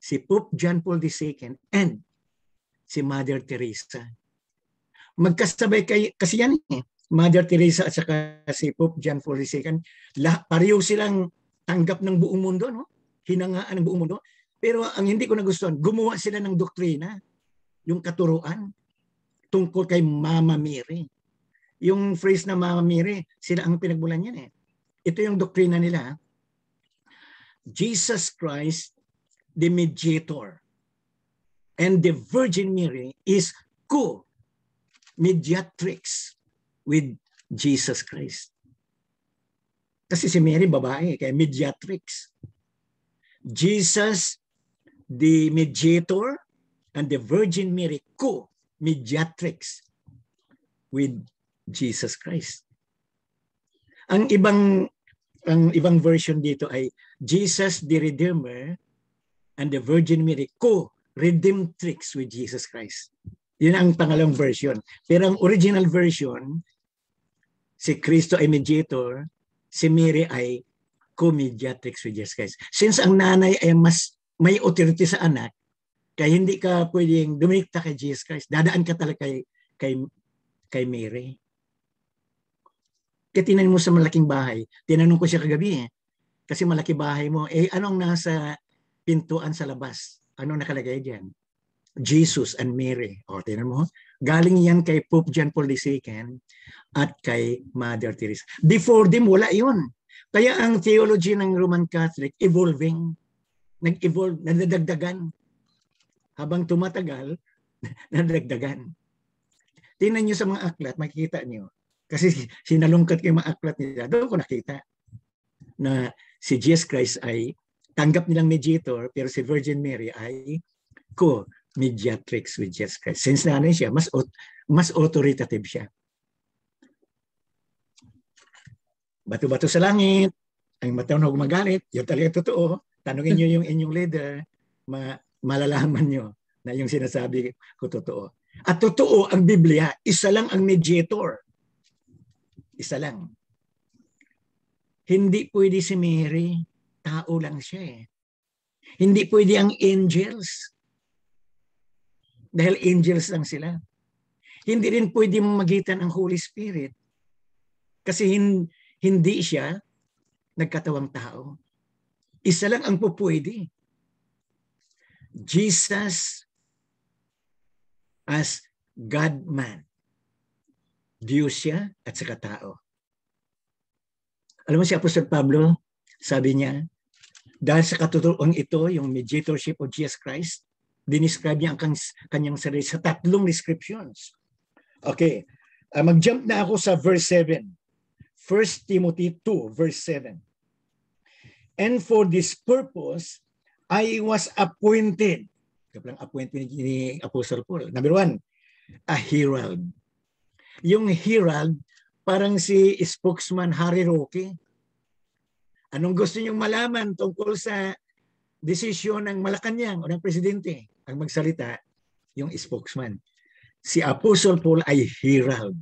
Si Pope John Paul II and si Mother Teresa. Magkasabay kay, kasi yan eh. Mother Teresa at saka si Pope John Paul II, lah, pareho silang tanggap ng buong mundo, no? hinangaan ng buong mundo. Pero ang hindi ko nagustuhan, gumawa sila ng doktrina, yung katuruan, tungkol kay Mama Mary. Yung phrase na Mama Mary, sila ang pinagbulan yan eh. Ito yung doktrina nila. Jesus Christ, the mediator and the Virgin Mary is co-mediatrix with Jesus Christ. Kasi si Mary babae, kaya mediatrix. Jesus, the mediator, and the Virgin Mary, co-mediatrix with Jesus Christ. Ang ibang ang ibang version dito ay Jesus the Redeemer and the Virgin Mary co redemptrix with Jesus Christ. Yun ang pangalawang version. Pero ang original version, si Kristo ay mediator, si Mary ay co-mediatrix with Jesus Christ. Since ang nanay ay mas may authority sa anak, kaya hindi ka pwedeng dumikta kay Jesus Christ. Dadaan ka talaga kay, kay, kay Mary. Kaya tinan mo sa malaking bahay, tinanong ko siya kagabi eh, kasi malaki bahay mo, eh anong nasa pintuan sa labas? Ano nakalagay diyan? Jesus and Mary. O, tinan mo. Galing yan kay Pope John Paul II at kay Mother Teresa. Before them, wala yun. Kaya ang theology ng Roman Catholic, evolving. Nag-evolve, nadadagdagan. Habang tumatagal, nadadagdagan. Tingnan nyo sa mga aklat, makikita nyo. Kasi sinalungkat ko yung mga aklat nila. Doon ko nakita na si Jesus Christ ay tanggap nilang mediator, pero si Virgin Mary ay co-mediatrix with Jesus Christ. Since nanay siya, mas, mas authoritative siya. Bato-bato sa langit, ang mataw na gumagalit, yun talaga totoo. Tanungin niyo yung inyong leader, ma malalaman niyo na yung sinasabi ko totoo. At totoo ang Biblia, isa lang ang mediator. Isa lang. Hindi pwede si Mary Tao lang siya eh. Hindi pwede ang angels. Dahil angels lang sila. Hindi rin pwede magitan ang Holy Spirit. Kasi hindi siya nagkatawang tao. Isa lang ang pupwede. Jesus as God-man. Diyos siya at saka tao. Alam mo si Apostol Pablo, sabi niya, dahil sa katutuan ito, yung mediatorship of Jesus Christ, dinescribe niya ang kanyang sarili sa tatlong descriptions. Okay, uh, mag-jump na ako sa verse 7. 1 Timothy 2, verse 7. And for this purpose, I was appointed. Kapag appointment ni Apostle Paul. Number one, a herald. Yung herald, parang si spokesman Harry Roque Anong gusto niyong malaman tungkol sa desisyon ng Malacanang o ng presidente? Ang magsalita, yung spokesman. Si Apostle Paul ay herald.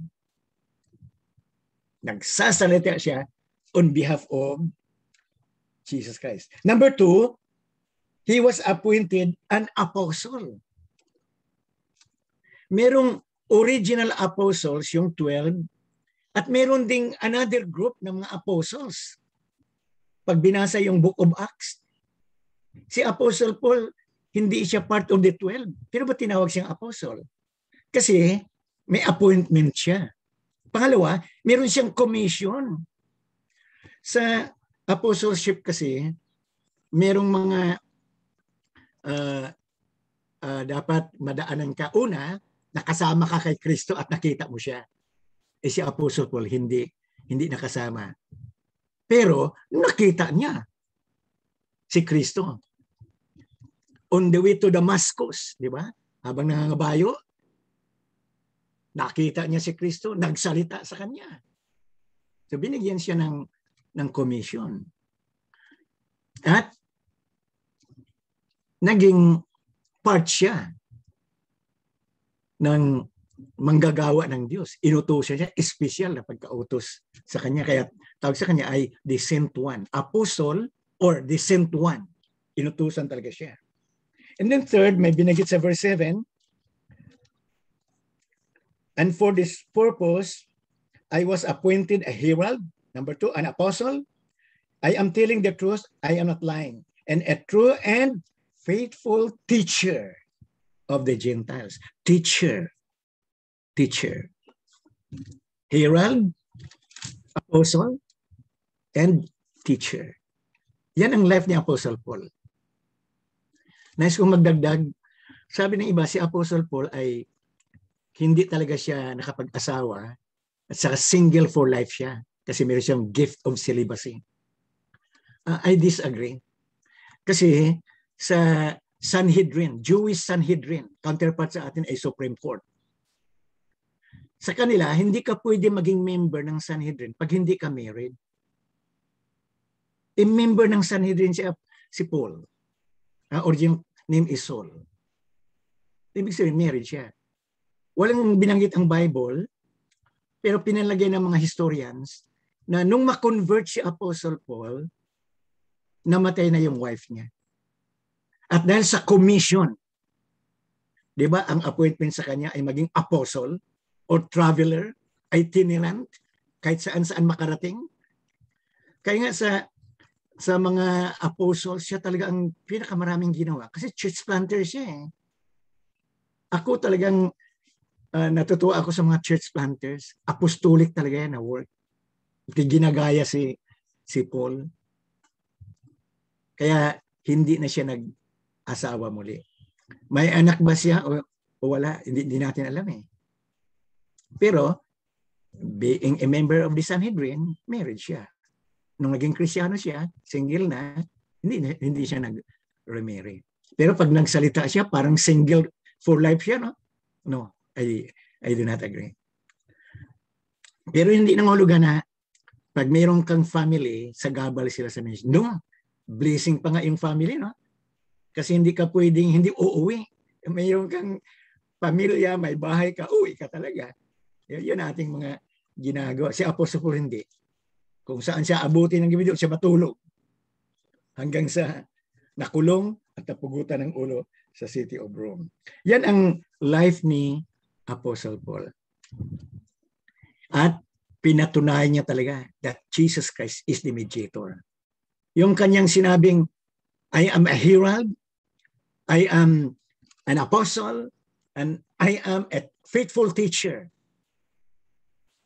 Nagsasalita siya on behalf of Jesus Christ. Number two, he was appointed an apostle. Merong original apostles, yung 12, at meron ding another group ng mga apostles. Pag binasa yung Book of Acts, si Apostle Paul, hindi siya part of the 12. Pero ba tinawag siyang apostle? Kasi may appointment siya. Pangalawa, meron siyang commission. Sa apostleship kasi, merong mga uh, uh, dapat madaanan ka. Una, nakasama ka kay Kristo at nakita mo siya. Eh si Apostle Paul, hindi, hindi nakasama. Pero nakita niya si Kristo. On the way to Damascus, di ba? Habang nangangabayo, nakita niya si Kristo, nagsalita sa kanya. So binigyan siya ng, ng commission. At naging part siya ng manggagawa ng Diyos. Inutusan siya, espesyal na pagkautos sa kanya. Kaya tawag sa kanya ay the sent one. Apostle or the sent one. Inutusan talaga siya. And then third, may binagit sa verse 7, And for this purpose, I was appointed a herald. Number two, an apostle. I am telling the truth. I am not lying. And a true and faithful teacher of the Gentiles. Teacher. Teacher. Herald, apostle, and teacher. Yan ang life ni Apostle Paul. Nice kong magdagdag. Sabi ng iba, si Apostle Paul ay hindi talaga siya nakapag-asawa at saka single for life siya kasi meron siyang gift of celibacy. Uh, I disagree. Kasi sa Sanhedrin, Jewish Sanhedrin, counterpart sa atin ay Supreme Court. Sa kanila, hindi ka pwede maging member ng Sanhedrin pag hindi ka married. A member ng Sanhedrin si, si Paul. Uh, or yung name is Saul. Ibig sabihin, married siya. Walang binanggit ang Bible, pero pinalagay ng mga historians na nung ma-convert si Apostle Paul, namatay na yung wife niya. At dahil sa commission, di ba, ang appointment sa kanya ay maging apostle or traveler, itinerant, kahit saan-saan makarating. Kaya nga sa sa mga apostles, siya talaga ang pinakamaraming ginawa. Kasi church planter siya eh. Ako talagang uh, natutuwa ako sa mga church planters. Apostolic talaga yan na work. Ginagaya si si Paul. Kaya hindi na siya nag asawa muli. May anak ba siya o, o wala? Hindi, hindi natin alam eh. Pero, being a member of the Sanhedrin, married siya. Nung naging Kristiyano siya, single na, hindi, hindi siya nag-remarry. Pero pag nagsalita siya, parang single for life siya, no? No, I, I do not agree. Pero hindi nangulugan na pag mayroon kang family, sa gabal sila sa ministry. No, blessing pa nga yung family, no? Kasi hindi ka pwedeng hindi uuwi. Mayroon kang pamilya, may bahay ka, uwi ka talaga. Yun ating mga ginagawa. Si Apostol hindi. Kung saan siya abuti ng gabi, siya matulog. Hanggang sa nakulong at napugutan ng ulo sa city of Rome. Yan ang life ni Apostle Paul. At pinatunayan niya talaga that Jesus Christ is the mediator. Yung kanyang sinabing, I am a herald, I am an apostle and I am a faithful teacher.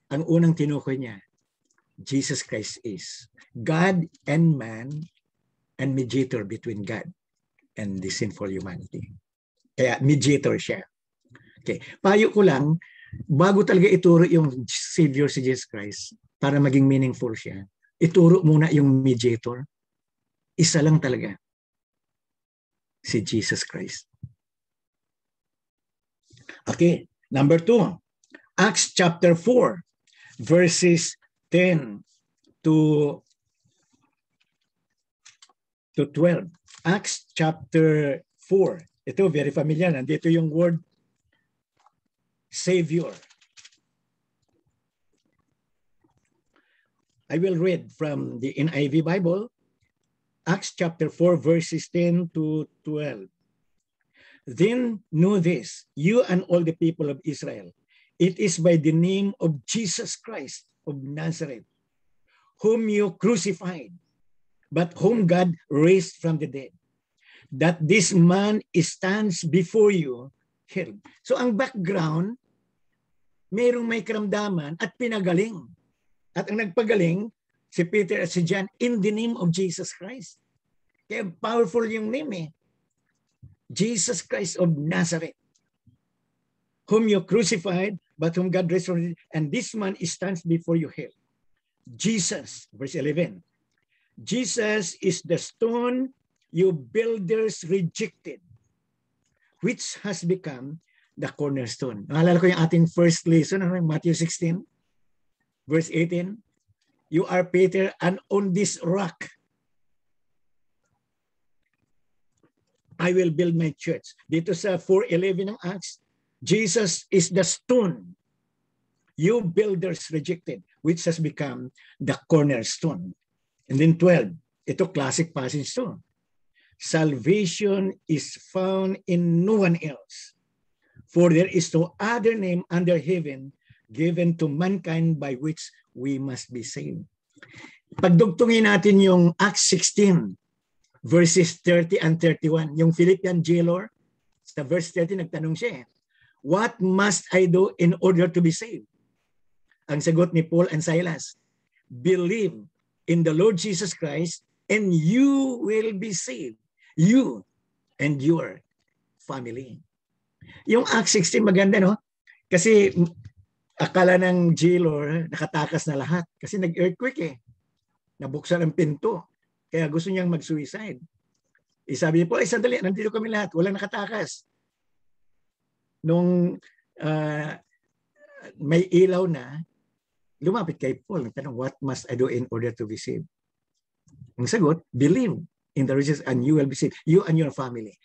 Ang unang tinukoy niya, Jesus Christ is God and man and mediator between God and the sinful humanity. Kaya mediator siya. Okay. Payo ko lang, bago talaga ituro yung Savior si Jesus Christ, para maging meaningful siya, ituro muna yung mediator. Isa lang talaga si Jesus Christ. Okay, number two, Acts chapter 4, verses 10 to, to 12. Acts chapter 4. Ito, very familiar. Nandito yung word Savior. I will read from the NIV Bible, Acts chapter 4, verses 10 to 12. Then know this, you and all the people of Israel, it is by the name of Jesus Christ of Nazareth, whom you crucified, but whom God raised from the dead, that this man stands before you healed. So ang background, mayroong may karamdaman at pinagaling. At ang nagpagaling, si Peter at si John, in the name of Jesus Christ. Kaya powerful yung name eh. Jesus Christ of Nazareth, whom you crucified, but whom God raised from and this man stands before you here. Jesus, verse 11. Jesus is the stone you builders rejected, which has become the cornerstone. Naalala ko yung ating first lesson, ano, Matthew 16, verse 18. You are Peter, and on this rock I will build my church. Dito sa 4.11 ng Acts, Jesus is the stone you builders rejected, which has become the cornerstone. And then 12, ito classic passage to. Salvation is found in no one else. For there is no other name under heaven given to mankind by which we must be saved. Pagdugtungin natin yung Acts 16, verses 30 and 31. Yung Philippian jailer, sa verse 30, nagtanong siya, What must I do in order to be saved? Ang sagot ni Paul and Silas, Believe in the Lord Jesus Christ and you will be saved. You and your family. Yung Acts 16 maganda no? Kasi akala ng jailer nakatakas na lahat kasi nag-earthquake eh. Nabuksan ang pinto. Kaya gusto niyang mag-suicide. Eh, sabi niya po, ay sandali, nandito kami lahat, walang nakatakas. Nung uh, may ilaw na, lumapit kay Paul, nagtanong, what must I do in order to be saved? Ang sagot, believe in the riches and you will be saved, you and your family.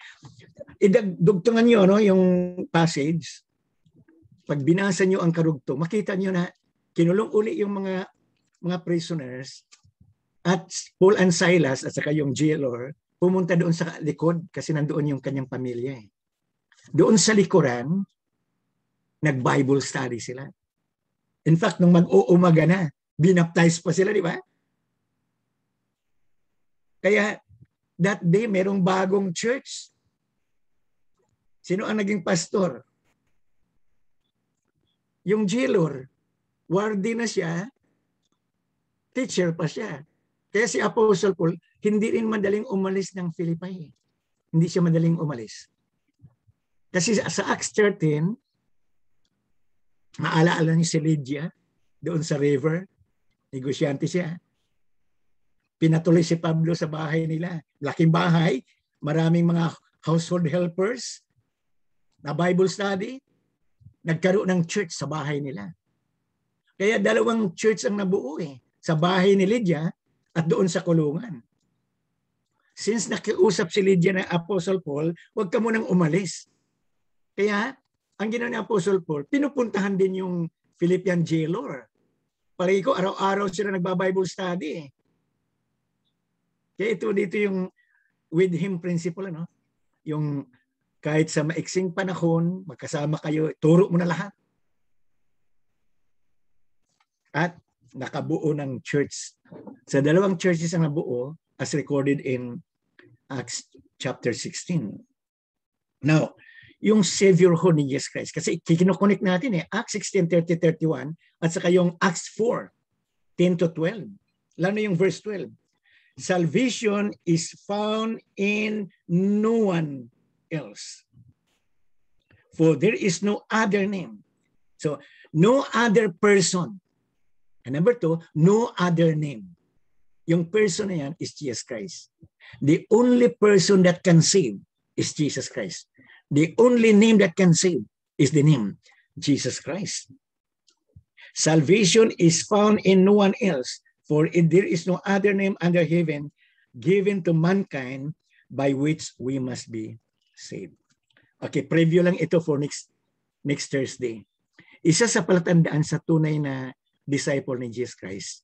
Idagdugtungan niyo no, yung passage, pag binasa niyo ang karugtong, makita niyo na kinulong uli yung mga mga prisoners at Paul and Silas at saka yung jailer pumunta doon sa likod kasi nandoon yung kanyang pamilya. Eh. Doon sa likuran, nag-Bible study sila. In fact, nung mag-uumaga na, binaptize pa sila, di ba? Kaya that day, merong bagong church. Sino ang naging pastor? Yung jailer, warden na siya, teacher pa siya. Kaya si Apostle Paul, hindi rin madaling umalis ng Philippi. Hindi siya madaling umalis. Kasi sa Acts 13, Maalaala niyo si Lydia doon sa river. Negosyante siya. Pinatuloy si Pablo sa bahay nila. Laking bahay, maraming mga household helpers na Bible study. Nagkaroon ng church sa bahay nila. Kaya dalawang church ang nabuo eh. Sa bahay ni Lydia at doon sa kulungan. Since nakiusap si Lydia ng Apostle Paul, huwag ka munang umalis. Kaya ang ginawa ni Apostle Paul, pinupuntahan din yung Philippian jailer. Palagi ko, araw-araw sila nagba-Bible study. Eh. Kaya ito dito yung with him principle, ano? Yung kahit sa maiksing panahon, magkasama kayo, turo mo na lahat. At nakabuo ng church. Sa dalawang churches ang nabuo as recorded in Acts chapter 16. Now, yung saviorhood ni Jesus Christ. Kasi kinokonek natin eh, Acts 16, 30, 31, at saka yung Acts 4, 10 to 12. Lalo yung verse 12. Salvation is found in no one else. For there is no other name. So, no other person. And number two, no other name. Yung person na yan is Jesus Christ. The only person that can save is Jesus Christ. The only name that can save is the name Jesus Christ. Salvation is found in no one else, for there is no other name under heaven given to mankind by which we must be saved. Okay, preview lang ito for next next Thursday. Isa sa palatandaan sa tunay na disciple ni Jesus Christ,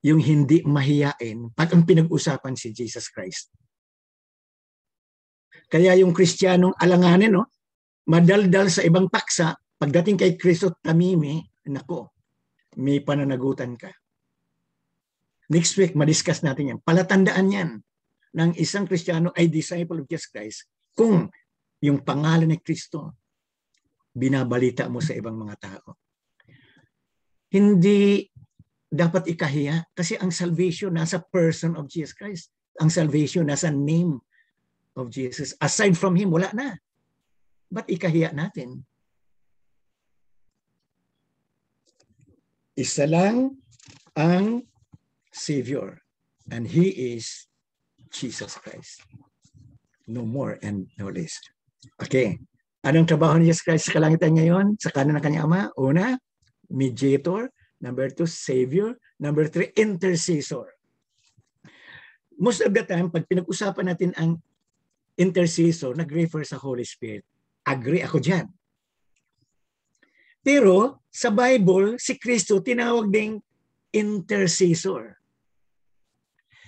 yung hindi mahiyain pag ang pinag-usapan si Jesus Christ. Kaya yung Kristiyanong alanganin, no, madaldal sa ibang paksa, pagdating kay Kristo tamimi, nako, may pananagutan ka. Next week, madiscuss natin yan. Palatandaan yan ng isang Kristiyano ay disciple of Jesus Christ kung yung pangalan ni Kristo binabalita mo sa ibang mga tao. Hindi dapat ikahiya kasi ang salvation nasa person of Jesus Christ. Ang salvation nasa name of Jesus. Aside from Him, wala na. Ba't ikahiya natin? Isa lang ang Savior and He is Jesus Christ. No more and no less. Okay. Anong trabaho ni Jesus Christ sa kalangitan ngayon? Sa kanan ng kanyang Ama? Una, mediator. Number two, Savior. Number three, intercessor. Most of the time, pag pinag-usapan natin ang intercessor, nag-refer sa Holy Spirit. Agree ako dyan. Pero sa Bible, si Kristo tinawag ding intercessor.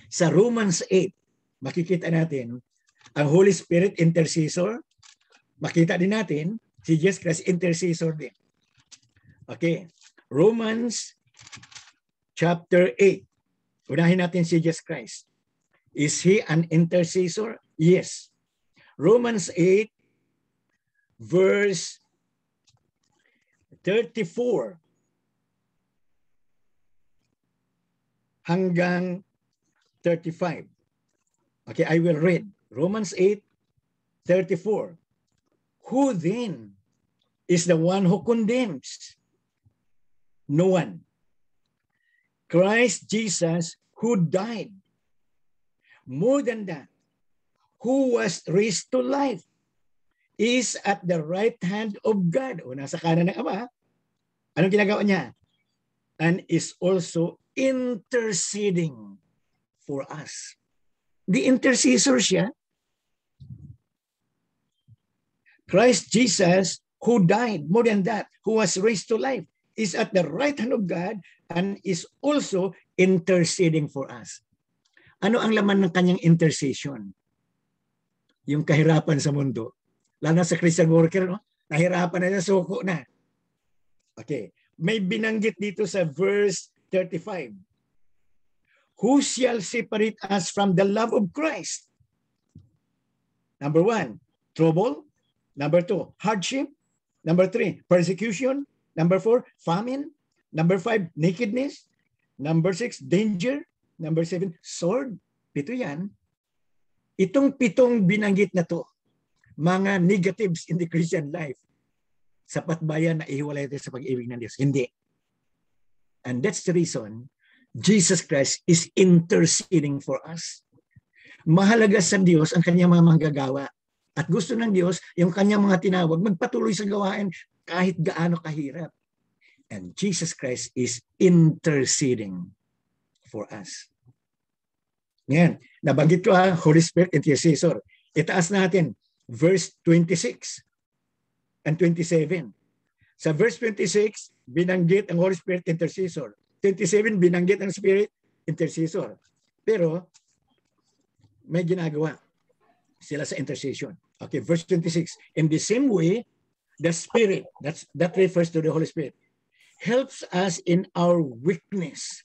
Sa Romans 8, makikita natin ang Holy Spirit intercessor. Makita din natin si Jesus Christ intercessor din. Okay. Romans chapter 8. Unahin natin si Jesus Christ. Is he an intercessor? Yes. Romans 8 verse 34 hanggang 35. Okay, I will read. Romans 8, 34. Who then is the one who condemns? No one. Christ Jesus who died. More than that, who was raised to life, is at the right hand of God. O nasa kanan ng Ama. Anong ginagawa niya? And is also interceding for us. The intercessor siya. Christ Jesus, who died, more than that, who was raised to life, is at the right hand of God and is also interceding for us. Ano ang laman ng kanyang intercession? Yung kahirapan sa mundo. Lalo sa Christian worker, no? nahirapan na niya, suko na. Okay. May binanggit dito sa verse 35. Who shall separate us from the love of Christ? Number one, trouble. Number two, hardship. Number three, persecution. Number four, famine. Number five, nakedness. Number six, danger. Number seven, sword. Pito yan. Itong pitong binanggit na to, mga negatives in the Christian life, sapat ba yan na ihiwalay tayo sa pag-ibig ng Diyos? Hindi. And that's the reason Jesus Christ is interceding for us. Mahalaga sa Diyos ang kanyang mga manggagawa. At gusto ng Diyos, yung kanyang mga tinawag, magpatuloy sa gawain kahit gaano kahirap. And Jesus Christ is interceding for us. Ngayon, nabanggit ko ha, Holy Spirit intercessor. Itaas natin, verse 26 and 27. Sa verse 26, binanggit ang Holy Spirit intercessor. 27, binanggit ang Spirit intercessor. Pero, may ginagawa sila sa intercession. Okay, verse 26. In the same way, the Spirit, that's, that refers to the Holy Spirit, helps us in our weakness.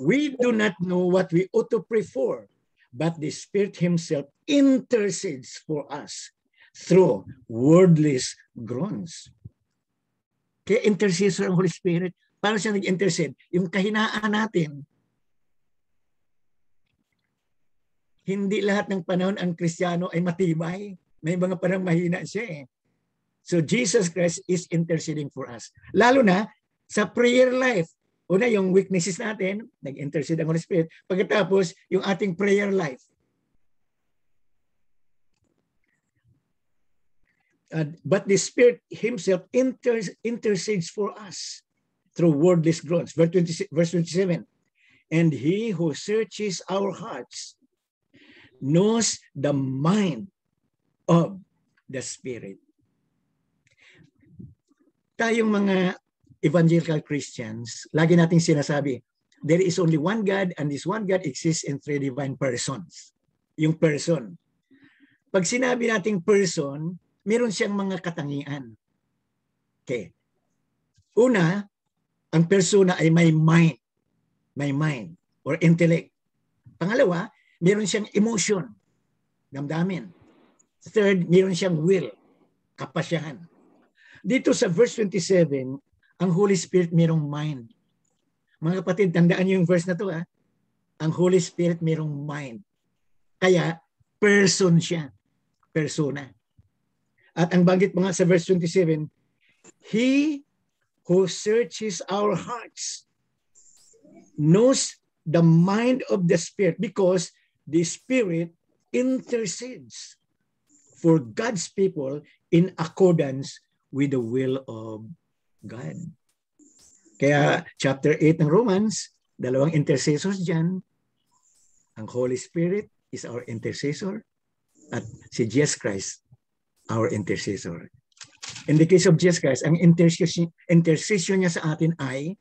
We do not know what we ought to pray for, but the Spirit Himself intercedes for us through wordless groans. Kaya intercessor ang Holy Spirit. Paano siya nag-intercede? Yung kahinaan natin. Hindi lahat ng panahon ang Kristiyano ay matibay. May mga panahon mahina siya eh. So Jesus Christ is interceding for us. Lalo na sa prayer life. Una, yung weaknesses natin, nag-intercede ang Holy Spirit. Pagkatapos, yung ating prayer life. Uh, but the Spirit Himself inter- intercedes for us through wordless groans. Verse, 20, verse 27. And He who searches our hearts knows the mind of the Spirit. Tayong mga evangelical Christians, lagi nating sinasabi, there is only one God and this one God exists in three divine persons. Yung person. Pag sinabi nating person, meron siyang mga katangian. Okay. Una, ang persona ay may mind. May mind or intellect. Pangalawa, meron siyang emotion. Damdamin. Third, meron siyang will. Kapasyahan. Dito sa verse 27, ang Holy Spirit merong mind. Mga kapatid, tandaan niyo yung verse na to ha. Ang Holy Spirit merong mind. Kaya, person siya persona. At ang banggit mga sa verse 27, He who searches our hearts knows the mind of the Spirit because the Spirit intercedes for God's people in accordance with the will of God. Kaya chapter 8 ng Romans, dalawang intercessors dyan. Ang Holy Spirit is our intercessor at si Jesus Christ, our intercessor. In the case of Jesus Christ, ang intercession, intercession niya sa atin ay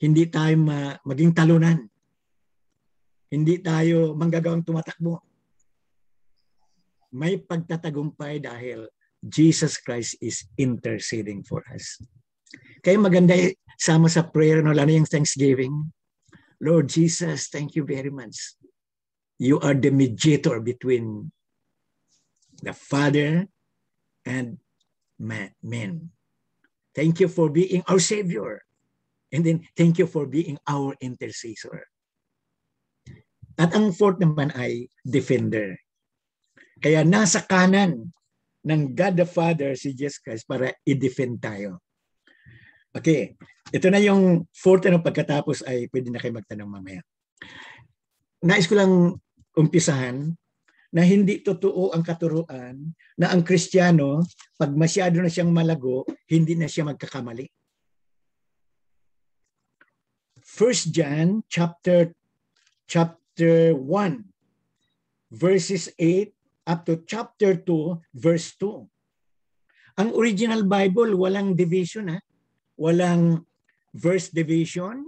hindi tayo ma, maging talunan. Hindi tayo manggagawang tumatakbo. May pagtatagumpay dahil Jesus Christ is interceding for us. Kaya maganda sama sa prayer, no, lalo yung thanksgiving. Lord Jesus, thank you very much you are the mediator between the Father and men. Thank you for being our Savior. And then, thank you for being our intercessor. At ang fourth naman ay defender. Kaya nasa kanan ng God the Father si Jesus Christ para i-defend tayo. Okay, ito na yung fourth na pagkatapos ay pwede na kayo magtanong mamaya. Nais ko lang umpisahan na hindi totoo ang katuruan na ang Kristiyano, pag masyado na siyang malago, hindi na siya magkakamali. 1 John chapter chapter 1 verses 8 up to chapter 2 verse 2. Ang original Bible walang division ha. Walang verse division,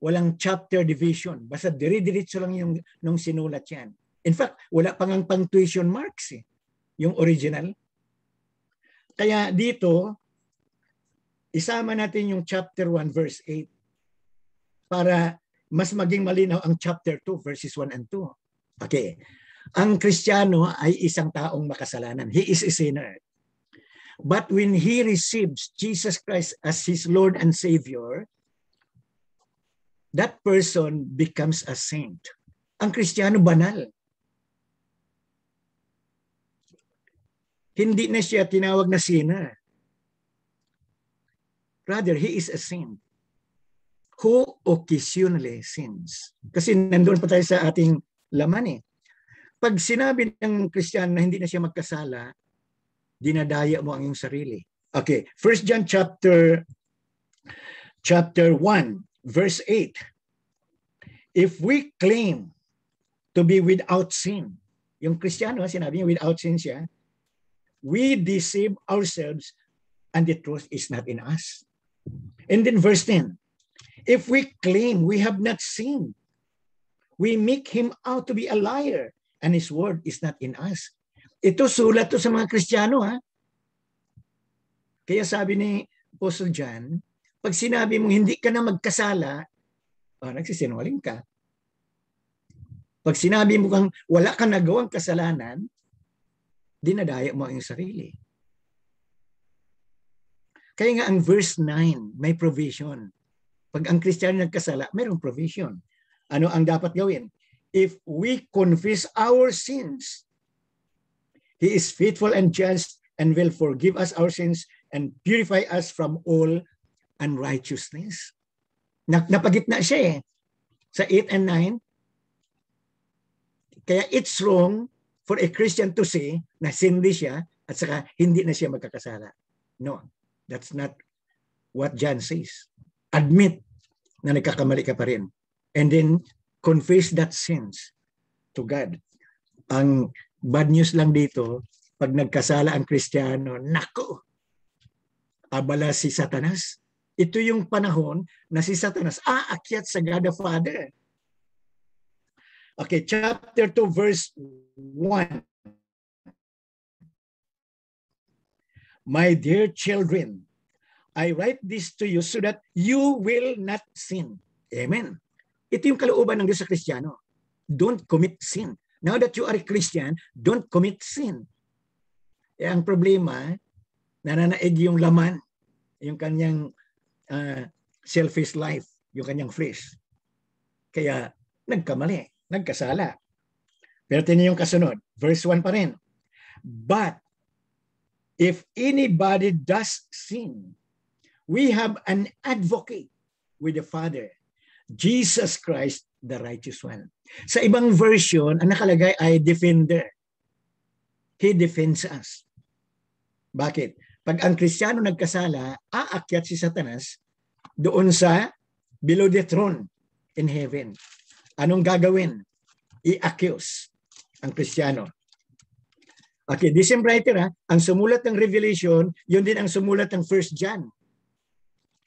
walang chapter division. Basta dire-diretso lang yung nung sinulat yan. In fact, wala pang ang punctuation marks eh, yung original. Kaya dito, isama natin yung chapter 1 verse 8 para mas maging malinaw ang chapter 2 verses 1 and 2. Okay. Ang Kristiyano ay isang taong makasalanan. He is a sinner. But when he receives Jesus Christ as his Lord and Savior, that person becomes a saint. Ang Kristiyano banal. Hindi na siya tinawag na sinner. Rather, he is a saint who occasionally sins. Kasi nandun pa tayo sa ating laman eh. Pag sinabi ng Kristiyano na hindi na siya magkasala, dinadaya mo ang iyong sarili. Okay, First John chapter chapter 1 verse 8, if we claim to be without sin, yung Kristiyano, sinabi niya without sin siya, we deceive ourselves and the truth is not in us. And then verse 10, if we claim we have not sinned, we make him out to be a liar and his word is not in us. Ito sulat to sa mga Kristiyano ha. Kaya sabi ni Apostle John, pag sinabi mong hindi ka na magkasala, oh, nagsisinungaling ka. Pag sinabi mo kang wala ka nagawang kasalanan, dinadaya mo ang sarili. Kaya nga ang verse 9, may provision. Pag ang Kristiyano nagkasala, mayroong provision. Ano ang dapat gawin? If we confess our sins, He is faithful and just and will forgive us our sins and purify us from all unrighteousness. Napagitna siya eh. Sa 8 and 9. Kaya it's wrong for a Christian to say na sindi siya at saka hindi na siya magkakasala. No, that's not what John says. Admit na nagkakamali ka pa rin. And then confess that sins to God. Ang bad news lang dito, pag nagkasala ang Kristiyano, nako, abala si Satanas ito yung panahon na si Satanas aakyat sa God the Father. Okay, chapter 2, verse 1. My dear children, I write this to you so that you will not sin. Amen. Ito yung kalooban ng Diyos sa Kristiyano. Don't commit sin. Now that you are a Christian, don't commit sin. Eh, ang problema, nananaig yung laman, yung kanyang uh, selfish life, yung kanyang flesh. Kaya nagkamali, nagkasala. Pero tinan yung kasunod, verse 1 pa rin. But if anybody does sin, we have an advocate with the Father, Jesus Christ, the righteous one. Sa ibang version, ang nakalagay ay defender. He defends us. Bakit? Pag ang Kristiyano nagkasala, aakyat si Satanas doon sa below the throne in heaven. Anong gagawin? I-accuse ang Kristiyano. Okay, this same writer ha, ang sumulat ng Revelation, yun din ang sumulat ng First John.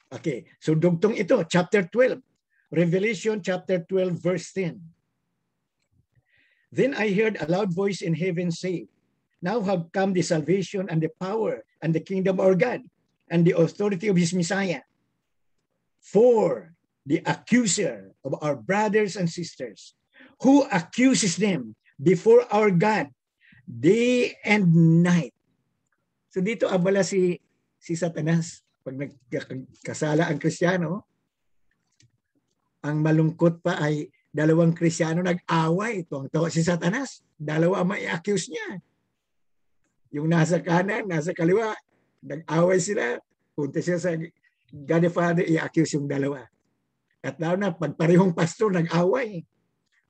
Okay, so dugtong ito, chapter 12. Revelation chapter 12 verse 10. Then I heard a loud voice in heaven say, Now have come the salvation and the power and the kingdom of our God and the authority of his Messiah. For the accuser of our brothers and sisters, who accuses them before our God day and night. So dito abala si si Satanas pag nagkasala ang Kristiyano, ang malungkot pa ay dalawang Kristiyano nag-away. Ito ang tawa si Satanas. Dalawa ang mai-accuse niya. Yung nasa kanan, nasa kaliwa, nag-away sila. Punta siya sa God the Father, i-accuse yung dalawa. At lalo na, pag parehong pastor nag-away,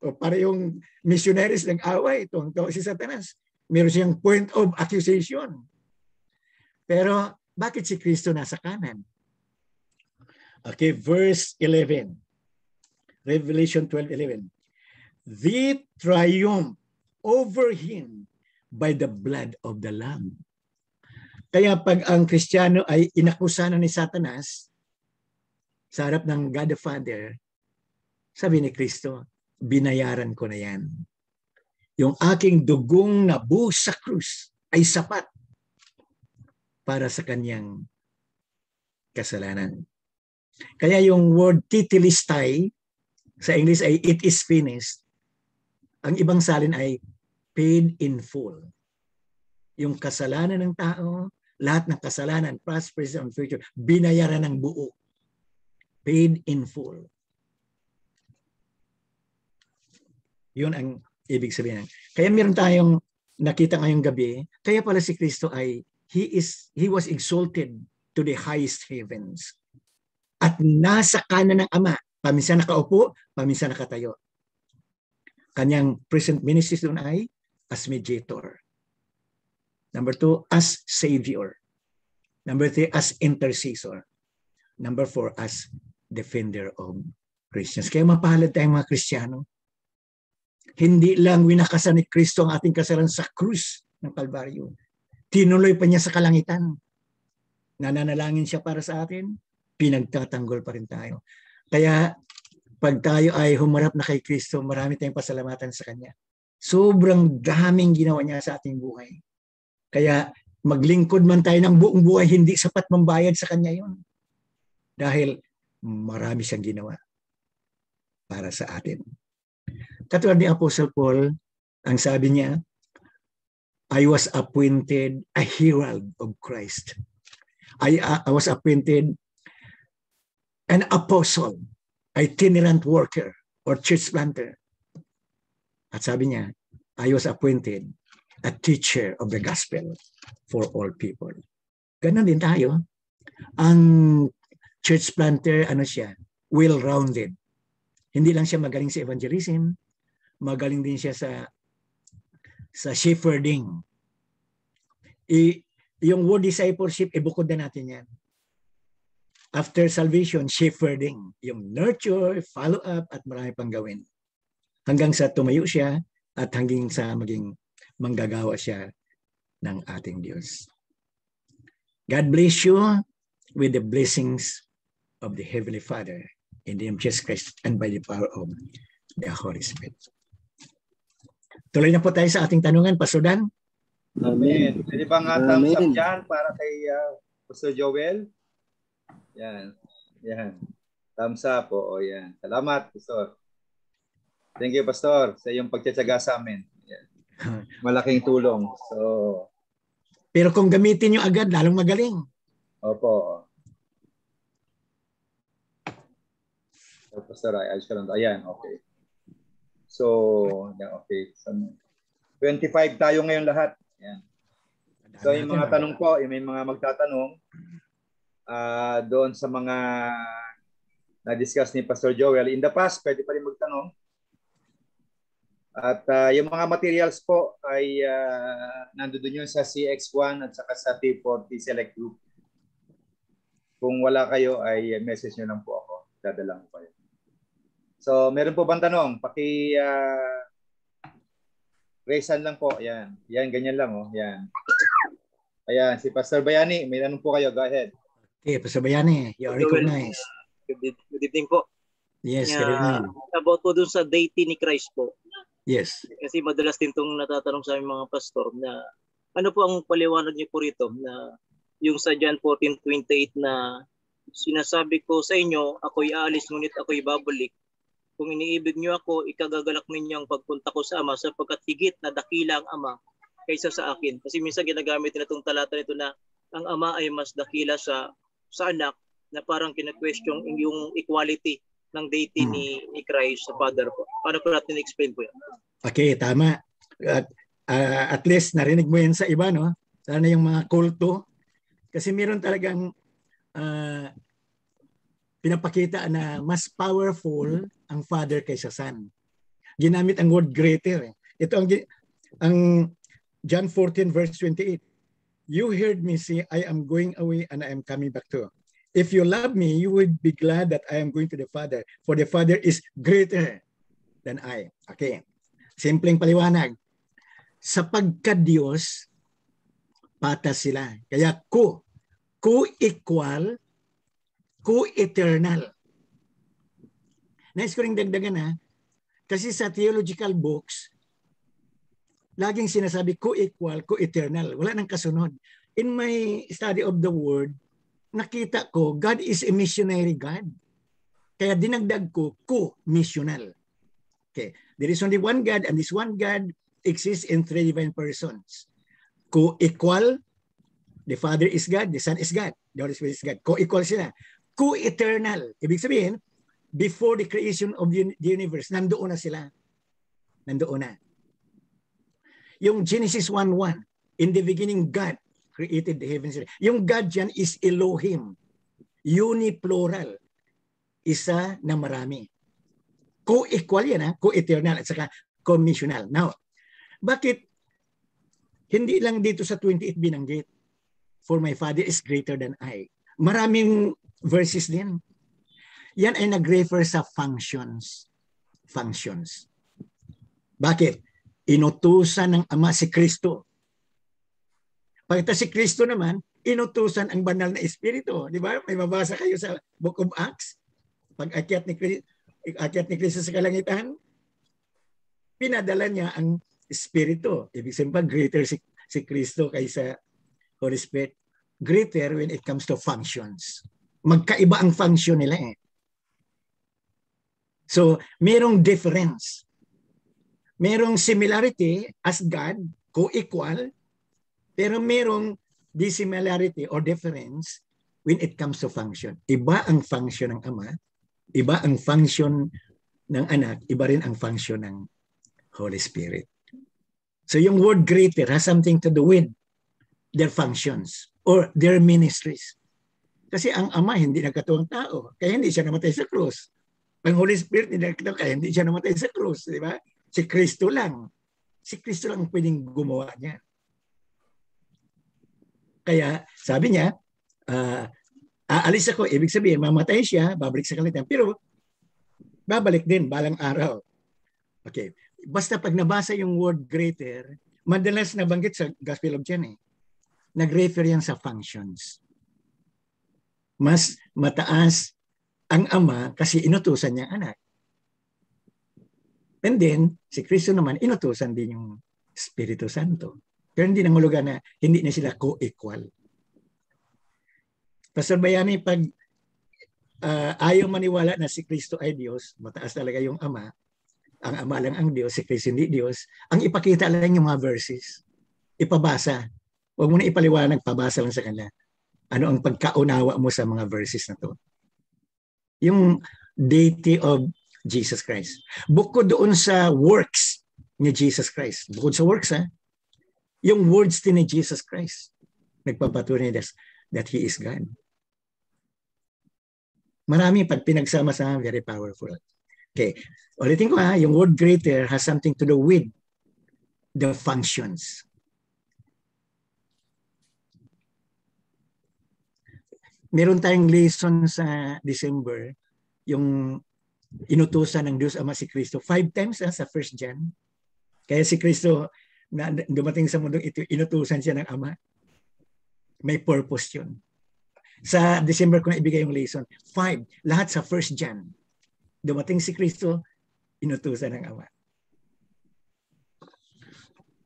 o parehong missionaries nag-away, ito ang tawa si Satanas. Meron siyang point of accusation. Pero bakit si Kristo nasa kanan? Okay, verse 11. Revelation 12:11. The triumph over him by the blood of the Lamb. Kaya pag ang Kristiyano ay inakusa ni Satanas sa harap ng God the Father, sabi ni Kristo, binayaran ko na yan. Yung aking dugong nabuhos sa krus ay sapat para sa kanyang kasalanan. Kaya yung word titilistay sa English ay it is finished. Ang ibang salin ay paid in full. Yung kasalanan ng tao, lahat ng kasalanan, past, present, and future, binayaran ng buo. Paid in full. Yun ang ibig sabihin. Kaya meron tayong nakita ngayong gabi, kaya pala si Kristo ay he is he was exalted to the highest heavens. At nasa kanan ng Ama, paminsan nakaupo, paminsan nakatayo. Kanyang present ministry doon ay as mediator. Number two, as savior. Number three, as intercessor. Number four, as defender of Christians. Kaya mapalad tayong mga Kristiyano. Hindi lang winakasan ni Kristo ang ating kasalanan sa krus ng Kalbaryo Tinuloy pa niya sa kalangitan. Nananalangin siya para sa atin, pinagtatanggol pa rin tayo. Kaya pag tayo ay humarap na kay Kristo, marami tayong pasalamatan sa Kanya. Sobrang daming ginawa niya sa ating buhay. Kaya maglingkod man tayo ng buong buhay, hindi sapat mambayad sa Kanya yon. Dahil marami siyang ginawa para sa atin. Katulad ni Apostle Paul, ang sabi niya, I was appointed a herald of Christ. I, uh, I was appointed an apostle, itinerant worker, or church planter. At sabi niya, I was appointed a teacher of the gospel for all people. Ganon din tayo. Ang church planter, ano siya, well-rounded. Hindi lang siya magaling sa evangelism, magaling din siya sa sa shepherding. I, yung word discipleship, ibukod na natin yan. After salvation, shepherding. Yung nurture, follow-up, at marami pang gawin. Hanggang sa tumayo siya at hanggang sa maging manggagawa siya ng ating Diyos. God bless you with the blessings of the Heavenly Father in the name of Jesus Christ and by the power of the Holy Spirit. Tuloy na po tayo sa ating tanungan, Pastor Dan. Amen. Pwede ba nga thumbs up dyan para kay uh, Pastor Joel? Yan. Yan. Thumbs up. Oo, yan. Salamat, Pastor. Thank you, Pastor, sa iyong pagtsatsaga sa amin. Yan. Malaking tulong. So, Pero kung gamitin nyo agad, lalong magaling. opo. So, Pastor, ay, ayos ka lang. Ayan, okay. So, yan, okay. So, 25 tayo ngayon lahat. Yan. So yung mga tanong po, yung may mga magtatanong ah doon sa mga na-discuss ni Pastor Joel. In the past, pwede pa rin magtanong. At ah, yung mga materials po ay uh, nandoon yun sa CX1 at saka sa T40 Select Group. Kung wala kayo ay message nyo lang po ako. Dadala ko kayo. So meron po bang tanong? Paki uh, raise hand lang po. Yan. Yan, ganyan lang. Oh. Yan. Ayan, si Pastor Bayani, may tanong po kayo. Go ahead. Okay, Pastor Bayani, you are recognized. Good, e- good evening po. Yes, Yeah. good evening. About po dun sa deity ni Christ po. Yes. Kasi madalas din itong natatanong sa aming mga pastor na ano po ang paliwanag niyo po rito na yung sa John 14:28 na sinasabi ko sa inyo, ako'y aalis ngunit ako'y babalik. Kung iniibig niyo ako, ikagagalak ninyo ang pagpunta ko sa Ama sapagkat higit na dakila ang Ama kaysa sa akin. Kasi minsan ginagamit nila itong talata nito na ang Ama ay mas dakila sa sa anak na parang kina-question yung equality ng deity Hmm. ni, ni Christ sa Father po. Paano po natin explain po yan? Okay, tama. At, ah, at least narinig mo yan sa iba, no? Sana yung mga kulto. Kasi meron talagang ah, pinapakita na mas powerful ang Father kaysa Son. Ginamit ang word greater. eh. Ito ang, ang John 14 verse 28. You heard me say, I am going away and I am coming back to. If you love me, you would be glad that I am going to the Father, for the Father is greater than I. Okay. Simpleng paliwanag. Sa pagka-Diyos, patas sila. Kaya ko, co-equal, co-eternal. Nais ko rin dagdagan ha. Kasi sa theological books, laging sinasabi co-equal, co-eternal. Wala nang kasunod. In my study of the word, nakita ko, God is a missionary God. Kaya dinagdag ko, co-missional. Okay. There is only one God and this one God exists in three divine persons. Co-equal, the Father is God, the Son is God, the Holy Spirit is God. Co-equal sila. Co-eternal. Ibig sabihin, before the creation of the universe, nandoon na sila. Nandoon na. Yung Genesis 1.1, in the beginning God created the heavens. Yung God dyan is Elohim. Uniplural. Isa na marami. Co-equal yan ha, co-eternal at saka commissional. Now, bakit hindi lang dito sa 28 binanggit? For my Father is greater than I. Maraming verses din. Yan ay nag-refer sa functions. Functions. Bakit? Inutusan ng Ama si Kristo. Pagkita si Kristo naman, inutusan ang banal na Espiritu. Di ba? May mabasa kayo sa Book of Acts. Pag akyat ni Kristo, akyat ni Kristo sa kalangitan, pinadala niya ang Espiritu. Ibig sabihin pa, greater si, si Kristo kaysa Holy Spirit. Greater when it comes to functions. Magkaiba ang function nila eh. So, merong difference. Merong similarity as God, co-equal, pero merong dissimilarity or difference when it comes to function. Iba ang function ng Ama, iba ang function ng anak, iba rin ang function ng Holy Spirit. So yung word greater has something to do with their functions or their ministries. Kasi ang Ama hindi nagkatuwang tao, kaya hindi siya namatay sa krus. Ang Holy Spirit hindi nagkatuwang, kaya hindi siya namatay sa krus, di ba? Si Kristo lang. Si Kristo lang pwedeng gumawa niya. Kaya sabi niya, ah, aalis ako, ibig sabihin, mamatay siya, babalik sa kalitan. Pero babalik din balang araw. Okay. Basta pag nabasa yung word greater, madalas nabanggit sa Gospel of John eh. Nag-refer yan sa functions. Mas mataas ang ama kasi inutusan niya anak. And then, si Kristo naman, inutusan din yung Espiritu Santo. Pero hindi nangulugan na hindi na sila co-equal. Pastor Bayani, pag uh, ayaw maniwala na si Kristo ay Diyos, mataas talaga yung Ama, ang Ama lang ang Diyos, si Kristo hindi Diyos, ang ipakita lang yung mga verses. Ipabasa. Huwag mo na ipaliwanag, pabasa lang sa kanila. Ano ang pagkaunawa mo sa mga verses na to? Yung deity of Jesus Christ. Bukod doon sa works ni Jesus Christ. Bukod sa works, ha? Yung words din ni Jesus Christ. Nagpapatunay that, that He is God. Marami pag pinagsama-sama, very powerful. Okay. Ulitin ko ha, yung word greater has something to do with the functions. Meron tayong lesson sa December, yung inutusan ng Diyos Ama si Kristo. Five times ha, sa first John. Kaya si Kristo, na dumating sa mundong ito, inutusan siya ng Ama. May purpose yun. Sa December ko na ibigay yung lesson. Five, lahat sa first John. Dumating si Kristo, inutusan ng Ama.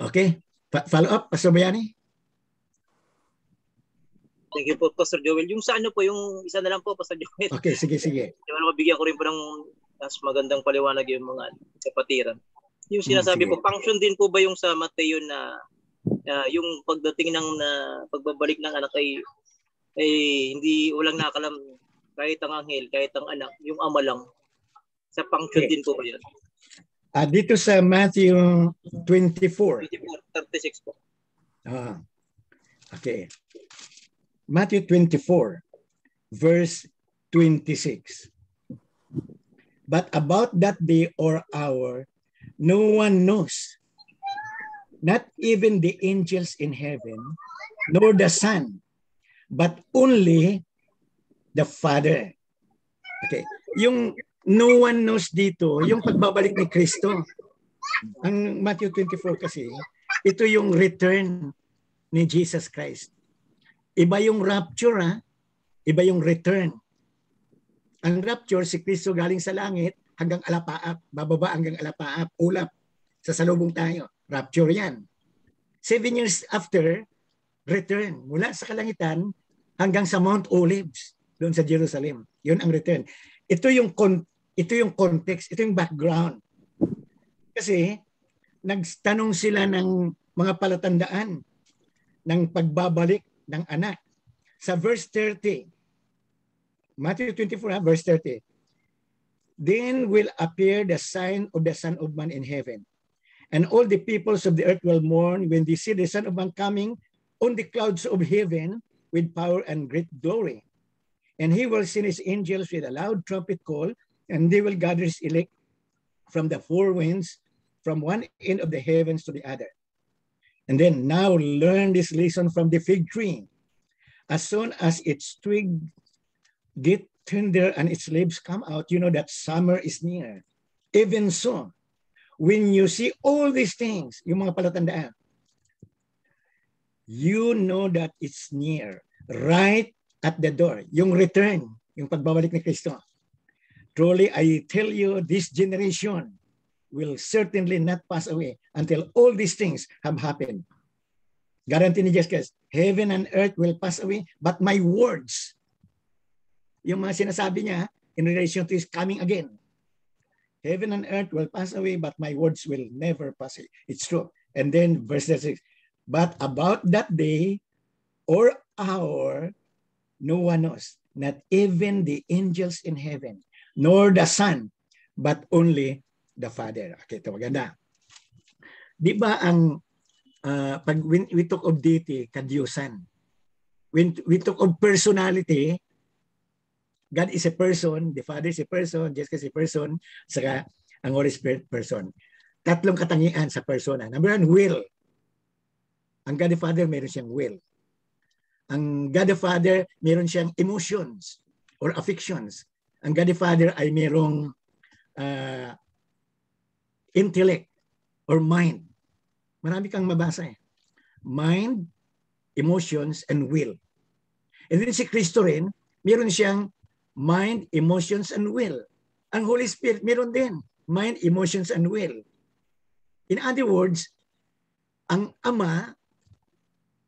Okay? Pa- follow up, Pastor Bayani? Thank you po, Pastor Joel. Yung sa ano po, yung isa na lang po, Pastor Joel. Okay, sige, sige. Ano, mabigyan ko rin po ng mas magandang paliwanag yung mga kapatiran. Yung hmm, sinasabi hmm, po, function din po ba yung sa Mateo na uh, yung pagdating ng na pagbabalik ng anak ay ay hindi walang nakalam kahit ang anghel, kahit ang anak, yung ama lang. Sa function okay. din po ba yun? Uh, dito sa Matthew 24. 24, 36 po. Ah, okay. Matthew 24, verse 26. But about that day or hour, no one knows, not even the angels in heaven, nor the Son, but only the Father. Okay. Yung no one knows dito, yung pagbabalik ni Kristo. Ang Matthew 24 kasi, ito yung return ni Jesus Christ. Iba yung rapture ha. Iba yung return. Ang rapture, si Kristo galing sa langit hanggang alapaap. Bababa hanggang alapaap. Ulap. Sa salubong tayo. Rapture yan. Seven years after, return. Mula sa kalangitan hanggang sa Mount Olives. Doon sa Jerusalem. Yun ang return. Ito yung con- ito yung context, ito yung background. Kasi nagtanong sila ng mga palatandaan ng pagbabalik ng anak. Sa verse 30, Matthew 24, verse 30, Then will appear the sign of the Son of Man in heaven. And all the peoples of the earth will mourn when they see the Son of Man coming on the clouds of heaven with power and great glory. And he will send his angels with a loud trumpet call, and they will gather his elect from the four winds, from one end of the heavens to the other. And then now learn this lesson from the fig tree. As soon as its twig get tender and its leaves come out, you know that summer is near. Even so, when you see all these things, yung mga palatandaan, you know that it's near, right at the door. Yung return, yung pagbabalik ni Kristo. Truly, I tell you, this generation will certainly not pass away until all these things have happened. Guarantee ni Jesus Christ, heaven and earth will pass away, but my words, yung mga sinasabi niya in relation to his coming again, heaven and earth will pass away, but my words will never pass away. It's true. And then verse 6, but about that day or hour, no one knows, not even the angels in heaven, nor the Son, but only the Father. Okay, ito maganda. Di ba ang uh, pag we, we talk of deity, kadyusan. When we talk of personality, God is a person, the Father is a person, Jesus is a person, saka ang Holy Spirit person. Tatlong katangian sa persona. Number one, will. Ang God the Father, meron siyang will. Ang God the Father, meron siyang emotions or affections. Ang God the Father ay merong uh, intellect or mind. Marami kang mabasa eh. Mind, emotions, and will. And then si Kristo rin, meron siyang mind, emotions, and will. Ang Holy Spirit meron din. Mind, emotions, and will. In other words, ang Ama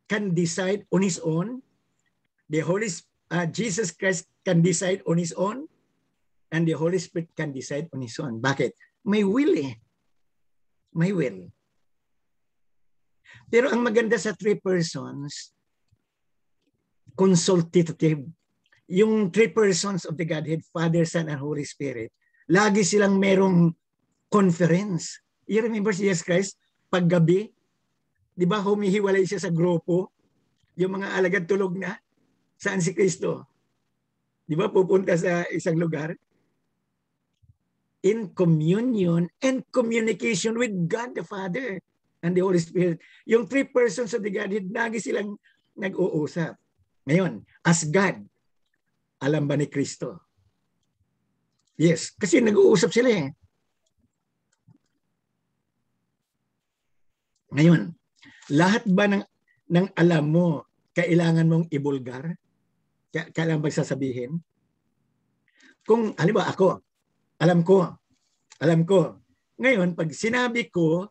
can decide on His own. The Holy uh, Jesus Christ can decide on His own. And the Holy Spirit can decide on His own. Bakit? May will eh. May will. Pero ang maganda sa three persons, consultative. Yung three persons of the Godhead, Father, Son, and Holy Spirit, lagi silang merong conference. You remember si Jesus Christ, paggabi, di ba humihiwalay siya sa grupo, yung mga alagad tulog na, saan si Kristo? Di ba pupunta sa isang lugar? In communion and communication with God the Father and the Holy Spirit. Yung three persons of the Godhead, lagi silang nag-uusap. Ngayon, as God, alam ba ni Kristo? Yes, kasi nag-uusap sila eh. Ngayon, lahat ba ng, ng alam mo, kailangan mong ibulgar? Kailangan ba sasabihin? Kung, halimbawa ako, alam ko, alam ko. Ngayon, pag sinabi ko,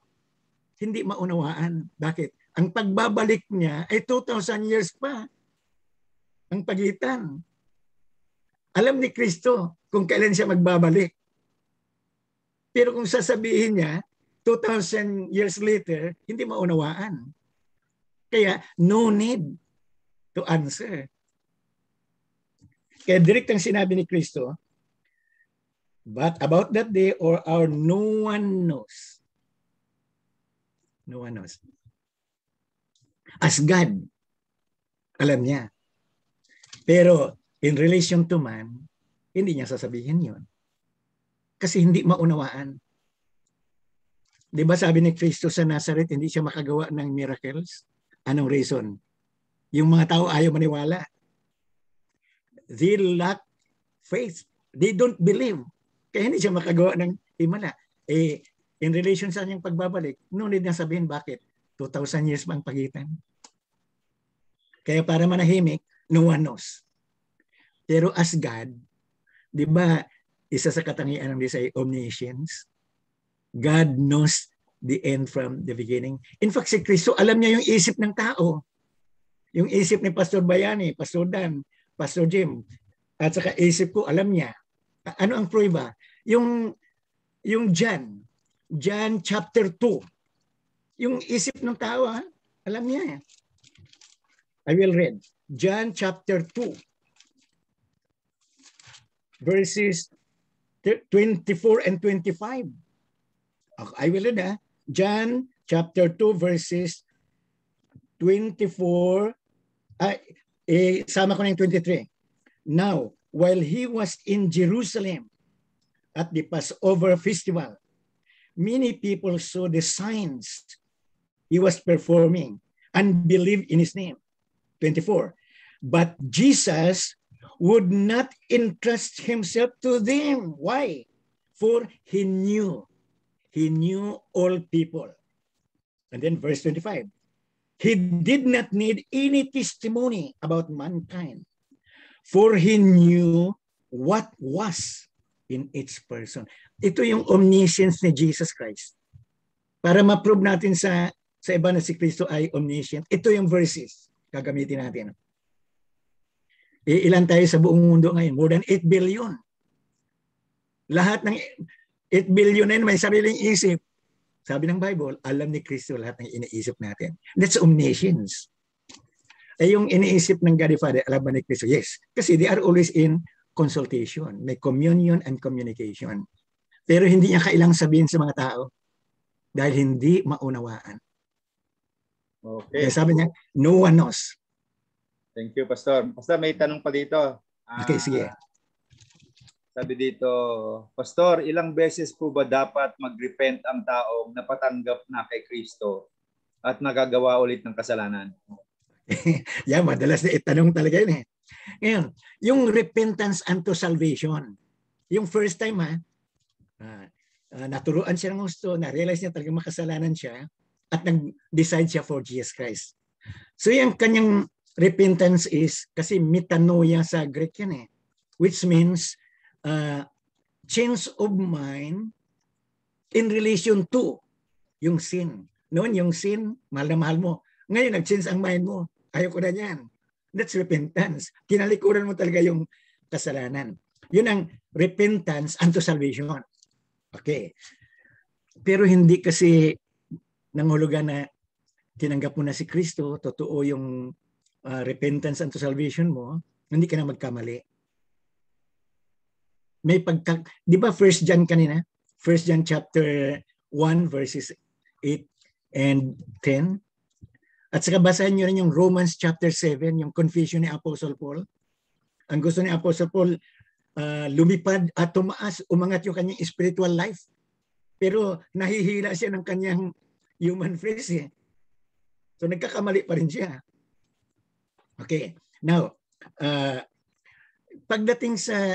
hindi maunawaan. Bakit? Ang pagbabalik niya ay 2,000 years pa. Ang pagitan. Alam ni Kristo kung kailan siya magbabalik. Pero kung sasabihin niya, 2,000 years later, hindi maunawaan. Kaya, no need to answer. Kaya direct ang sinabi ni Kristo, But about that day or hour, no one knows. No one knows. As God, alam niya. Pero in relation to man, hindi niya sasabihin yon. Kasi hindi maunawaan. Di ba sabi ni Kristo sa Nazareth, hindi siya makagawa ng miracles? Anong reason? Yung mga tao ayaw maniwala. They lack faith. They don't believe. Kaya hindi siya makagawa ng himala. Eh, in relation sa kanyang pagbabalik, no need na sabihin bakit. 2,000 years bang pagitan? Kaya para manahimik, no one knows. Pero as God, di ba, isa sa katangian ng Diyos ay omniscience. God knows the end from the beginning. In fact, si Kristo, alam niya yung isip ng tao. Yung isip ni Pastor Bayani, Pastor Dan, Pastor Jim, at saka isip ko, alam niya. Ano ang prueba? Yung, yung John, John chapter 2. Yung isip ng tao, ha? alam niya. I will read. John chapter 2. Verses 24 and 25. I will read, ha? John chapter 2 verses 24. Ay, eh, sama ko na yung 23. Now, while he was in Jerusalem at the Passover festival, many people saw the signs he was performing and believed in his name. 24. But Jesus would not entrust himself to them. Why? For he knew. He knew all people. And then verse 25. He did not need any testimony about mankind, for he knew what was in each person. Ito yung omniscience ni Jesus Christ. Para ma-prove natin sa sa iba na si Kristo ay omniscient, ito yung verses gagamitin natin. Ilan tayo sa buong mundo ngayon? More than 8 billion. Lahat ng 8 billion na yun may sariling isip. Sabi ng Bible, alam ni Kristo lahat ng iniisip natin. That's omniscience. Eh yung iniisip ng God the Father, alam ba ni Kristo? Yes. Kasi they are always in consultation, may communion and communication. Pero hindi niya kailang sabihin sa mga tao dahil hindi maunawaan. Okay. Kaya sabi niya, no one knows. Thank you, Pastor. Pastor, may tanong pa dito. Okay, sige. Sabi dito, Pastor, ilang beses po ba dapat mag-repent ang taong napatanggap na kay Kristo at nagagawa ulit ng kasalanan? yeah, madalas na itanong talaga yun eh. Ngayon, yung repentance unto salvation, yung first time ha, uh, naturuan siya ng gusto, na-realize niya talaga makasalanan siya, at nag-decide siya for Jesus Christ. So yung kanyang repentance is, kasi metanoia sa Greek yan eh. which means uh, change of mind in relation to yung sin. Noon yung sin, mahal na mahal mo. Ngayon nag-change ang mind mo. Ayaw ko na yan. That's repentance. Kinalikuran mo talaga yung kasalanan. Yun ang repentance unto salvation. Okay. Pero hindi kasi nanghulugan na tinanggap mo na si Kristo, totoo yung uh, repentance unto salvation mo, hindi ka na magkamali. May pagka, di ba first John kanina? First John chapter 1 verses 8 and 10. At saka basahin nyo rin yung Romans chapter 7, yung confession ni Apostle Paul. Ang gusto ni Apostle Paul, uh, lumipad at tumaas, umangat yung kanyang spiritual life. Pero nahihila siya ng kanyang human flesh eh. So nagkakamali pa rin siya. Okay. Now, uh, pagdating sa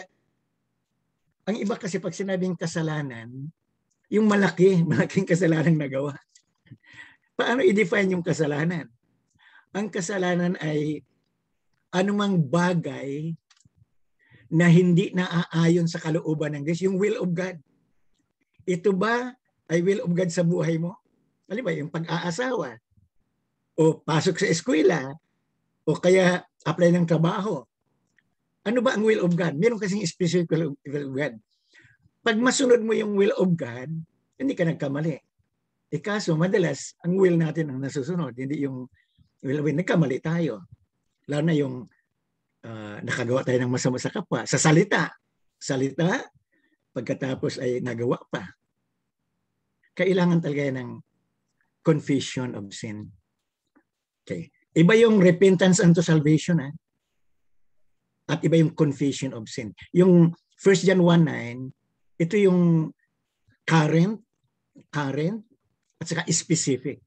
ang iba kasi pag sinabing kasalanan, yung malaki, malaking kasalanan nagawa. Paano i-define yung kasalanan? Ang kasalanan ay anumang bagay na hindi naaayon sa kalooban ng Diyos, yung will of God. Ito ba ay will of God sa buhay mo? Halimbawa, yung pag-aasawa, o pasok sa eskwela, o kaya apply ng trabaho. Ano ba ang will of God? Meron kasing specific will of God. Pag masunod mo yung will of God, hindi ka nagkamali. E kaso, madalas, ang will natin ang nasusunod, hindi yung will of Nagkamali tayo. Lalo na yung uh, nakagawa tayo ng masama sa kapwa. Sa salita. Salita, pagkatapos ay nagawa pa. Kailangan talaga ng confession of sin. Okay. Iba yung repentance unto salvation ha? at iba yung confession of sin. Yung 1 John 1.9, ito yung current, current, at saka specific.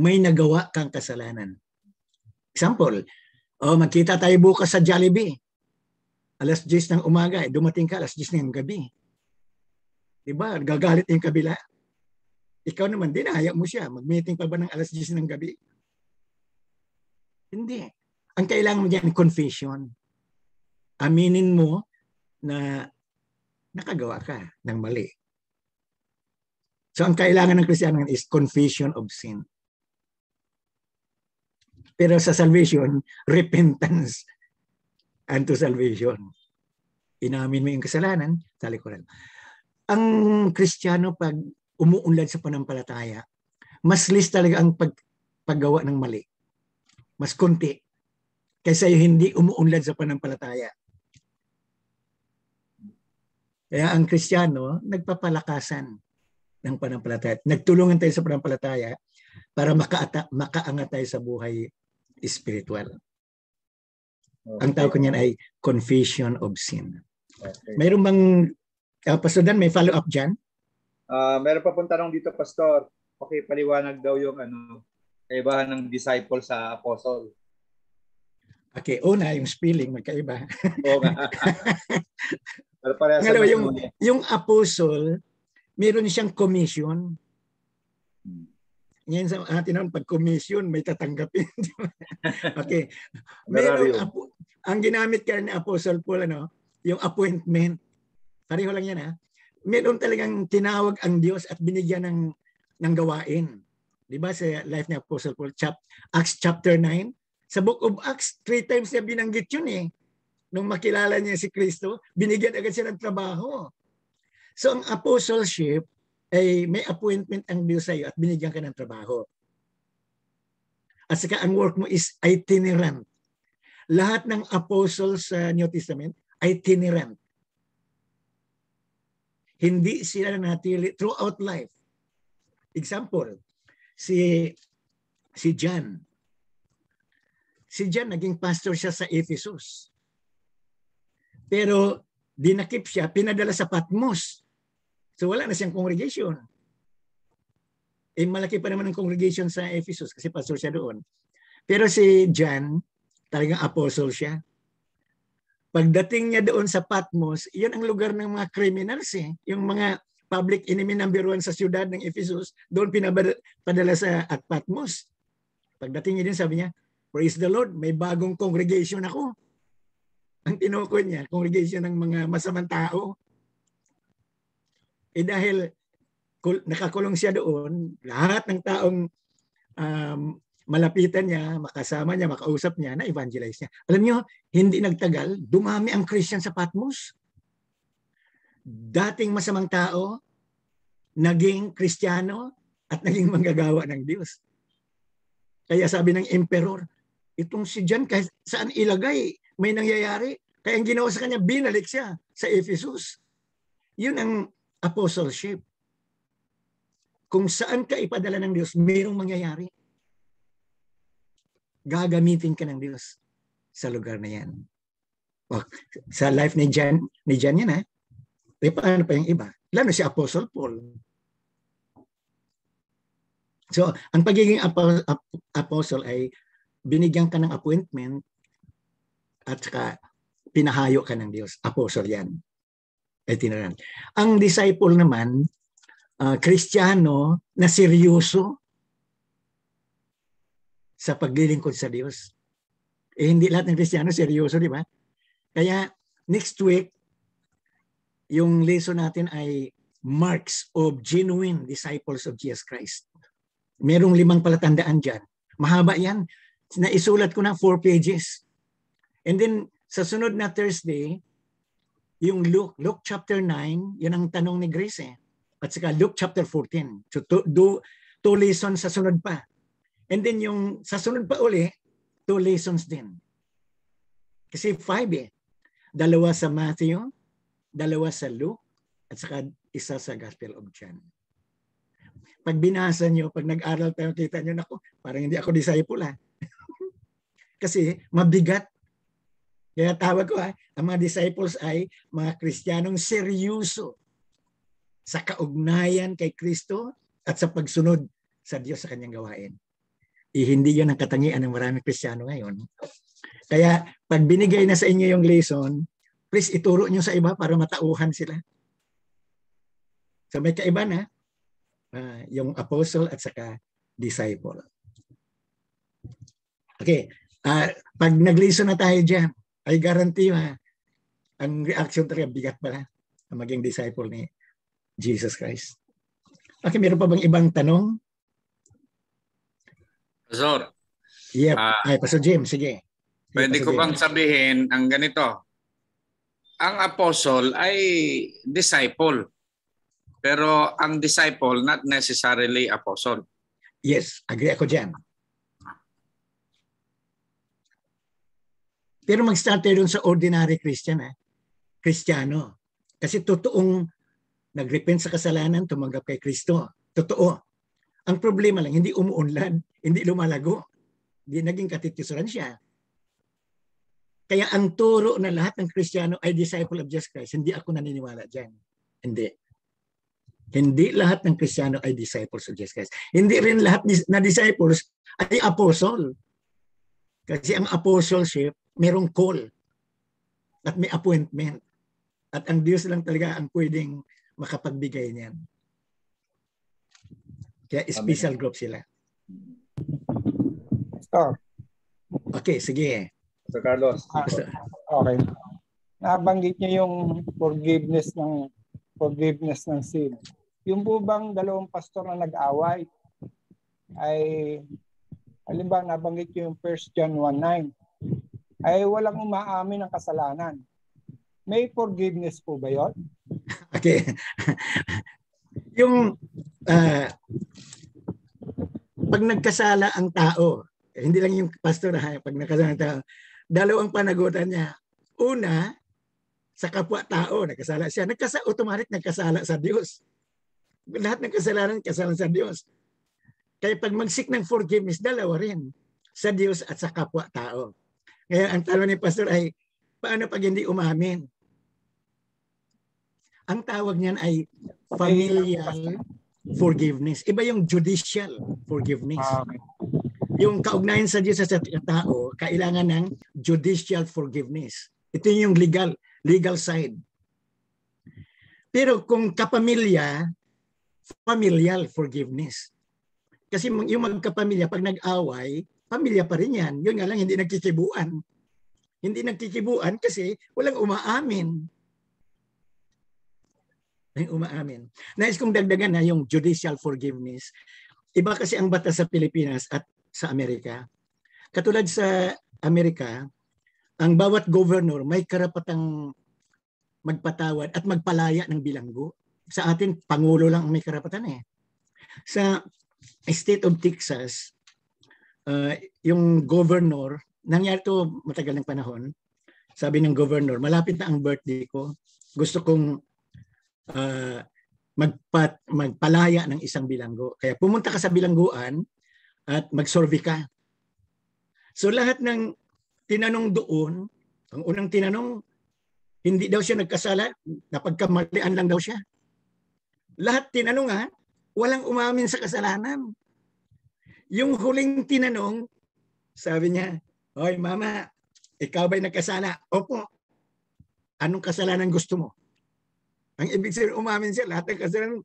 May nagawa kang kasalanan. Example, oh, magkita tayo bukas sa Jollibee. Alas 10 ng umaga, eh, dumating ka alas 10 ng gabi. Diba? Gagalit yung kabila. Ikaw naman, dinaya mo siya. Mag-meeting pa ba ng alas 10 ng gabi? Hindi. Ang kailangan mo dyan, confession. Aminin mo na nakagawa ka ng mali. So ang kailangan ng Kristiyano is confession of sin. Pero sa salvation, repentance unto salvation. Inamin mo yung kasalanan, talikuran. Ang Kristiyano pag umuunlad sa panampalataya, mas list talaga ang pag, paggawa ng mali. Mas konti kaysa yung hindi umuunlad sa panampalataya. Kaya ang Kristiyano, nagpapalakasan ng panampalataya. Nagtulungan tayo sa panampalataya para makaata, makaangat tayo sa buhay spiritual. Okay. Ang tawag ko niyan ay confession of sin. Okay. Mayroon bang, uh, Pastor Dan, may follow-up dyan? Uh, meron pa pong tanong dito, Pastor. Okay, paliwanag daw yung ano, kaibahan ng disciple sa apostle. Okay, una, yung spelling, magkaiba. Oo nga. Pero Ngalawa, yung, yung apostle, meron siyang commission. Ngayon sa atin naman, pag commission, may tatanggapin. okay. Meron, apo, ang ginamit kaya ni Apostle Paul, ano, yung appointment. Pareho lang yan, ha? Meron talagang tinawag ang Diyos at binigyan ng, ng gawain. Di ba sa life ni Apostle Paul, chap, Acts chapter 9? Sa book of Acts, three times niya binanggit yun eh. Nung makilala niya si Kristo, binigyan agad siya ng trabaho. So ang apostleship ay may appointment ang Diyos sa iyo at binigyan ka ng trabaho. At saka ang work mo is itinerant. Lahat ng apostles sa New Testament, itinerant. Hindi sila natili throughout life. Example, si si John. Si John naging pastor siya sa Ephesus. Pero dinakip siya, pinadala sa Patmos. So wala na siyang congregation. Eh malaki pa naman ang congregation sa Ephesus kasi pastor siya doon. Pero si John, talagang apostle siya. Pagdating niya doon sa Patmos, iyon ang lugar ng mga criminals eh. Yung mga public enemy number one sa siyudad ng Ephesus, doon pinapadala sa at Patmos. Pagdating niya din sabi niya, Praise the Lord, may bagong congregation ako. ang tinukoy niya, congregation ng mga masamang tao. Eh dahil kul- nakakulong siya doon, lahat ng taong um, malapitan niya, makasama niya, makausap niya, na-evangelize niya. Alam niyo, hindi nagtagal, dumami ang Christian sa Patmos. Dating masamang tao, naging Kristiyano at naging manggagawa ng Diyos. Kaya sabi ng emperor, itong si John kahit saan ilagay, may nangyayari. Kaya ang ginawa sa kanya, binalik siya sa Ephesus. Yun ang apostleship. Kung saan ka ipadala ng Diyos, mayroong mangyayari. Gagamitin ka ng Diyos sa lugar na yan. O, sa life ni Jan, ni Jan yan ha. E paano pa yung iba? Lalo si Apostle Paul. So, ang pagiging apo- ap- apostle ay binigyan ka ng appointment at saka pinahayo ka ng Diyos. Apostle yan. Ay tinaran. Ang disciple naman, uh, Kristiyano na seryoso sa paglilingkod sa Diyos. Eh, hindi lahat ng Kristiyano seryoso, di ba? Kaya next week, yung lesson natin ay marks of genuine disciples of Jesus Christ. Merong limang palatandaan dyan. Mahaba yan. Naisulat ko na four pages. And then, sa sunod na Thursday, yung Luke, Luke chapter 9, yun ang tanong ni Grace eh. At saka Luke chapter 14. So, two, two, two lessons sa sunod pa. And then yung sa sunod pa uli, two lessons din. Kasi five eh. Dalawa sa Matthew, dalawa sa Luke, at saka isa sa Gospel of John pag binasa nyo, pag nag-aral tayo, kita nyo, nako, parang hindi ako disciple ha. Kasi mabigat. Kaya tawag ko ha, ang mga disciples ay mga Kristiyanong seryoso sa kaugnayan kay Kristo at sa pagsunod sa Diyos sa kanyang gawain. Eh, hindi yun ang katangian ng maraming Kristiyano ngayon. Kaya pag binigay na sa inyo yung lesson, please ituro nyo sa iba para matauhan sila. So may kaiba na, uh, yung apostle at saka disciple. Okay, uh, pag nag-listen na tayo dyan, ay guarantee ha, ang reaction talaga bigat pala na maging disciple ni Jesus Christ. Okay, meron pa bang ibang tanong? Pastor. Yep. Uh, ay, Pastor Jim, sige. Pwede ko bang sabihin ang ganito? Ang apostle ay disciple. Pero ang disciple, not necessarily apostle. Yes, agree ako dyan. Pero mag-start tayo sa ordinary Christian, eh. Kristiyano. Kasi totoong nagrepent sa kasalanan, tumanggap kay Kristo. Totoo. Ang problema lang, hindi umuunlad, hindi lumalago. Hindi naging katitisuran siya. Kaya ang turo na lahat ng Kristiyano ay disciple of Jesus Christ. Hindi ako naniniwala dyan. Hindi. Hindi lahat ng Kristiyano ay disciples of Jesus Christ. Hindi rin lahat na disciples ay apostle. Kasi ang apostleship, merong call at may appointment. At ang Diyos lang talaga ang pwedeng makapagbigay niyan. Kaya special group sila. Pastor. Okay, sige. Sir Carlos. Ah, okay. Nabanggit niyo yung forgiveness ng forgiveness ng sin. Yung po bang dalawang pastor na nag-away ay halimbawa nabanggit yung 1 John 1.9 ay walang umaamin ng kasalanan. May forgiveness po ba yon? Okay. yung uh, pag nagkasala ang tao, hindi lang yung pastor ha, pag nagkasala ang tao, dalawang panagutan niya. Una, sa kapwa-tao, nagkasala siya. Nagkasa, automatic nagkasala sa Diyos lahat ng kasalanan, kasalanan sa Diyos. Kaya pag mag-seek ng forgiveness, dalawa rin. Sa Diyos at sa kapwa-tao. Ngayon, ang tanong ni Pastor ay, paano pag hindi umamin? Ang tawag niyan ay familial forgiveness. Iba yung judicial forgiveness. Ah. Yung kaugnayan sa Diyos sa tao, kailangan ng judicial forgiveness. Ito yung legal legal side. Pero kung kapamilya, familial forgiveness. Kasi yung magkapamilya, pag nag-away, pamilya pa rin yan. Yun nga lang, hindi nagkikibuan. Hindi nagkikibuan kasi walang umaamin. Walang umaamin. Nais kong dagdagan na yung judicial forgiveness. Iba kasi ang batas sa Pilipinas at sa Amerika. Katulad sa Amerika, ang bawat governor may karapatang magpatawad at magpalaya ng bilanggo. Sa atin, Pangulo lang ang may karapatan eh. Sa state of Texas, uh, yung governor, nangyari to matagal ng panahon, sabi ng governor, malapit na ang birthday ko, gusto kong uh, magpat, magpalaya ng isang bilanggo. Kaya pumunta ka sa bilangguan at mag-survey ka. So lahat ng tinanong doon, ang unang tinanong, hindi daw siya nagkasala, napagkamalian lang daw siya. Lahat tinanong ha, walang umamin sa kasalanan. Yung huling tinanong, sabi niya, Hoy mama, ikaw ba'y nagkasala? Opo. Anong kasalanan gusto mo? Ang ibig sabihin, umamin siya, lahat ng kasalanan.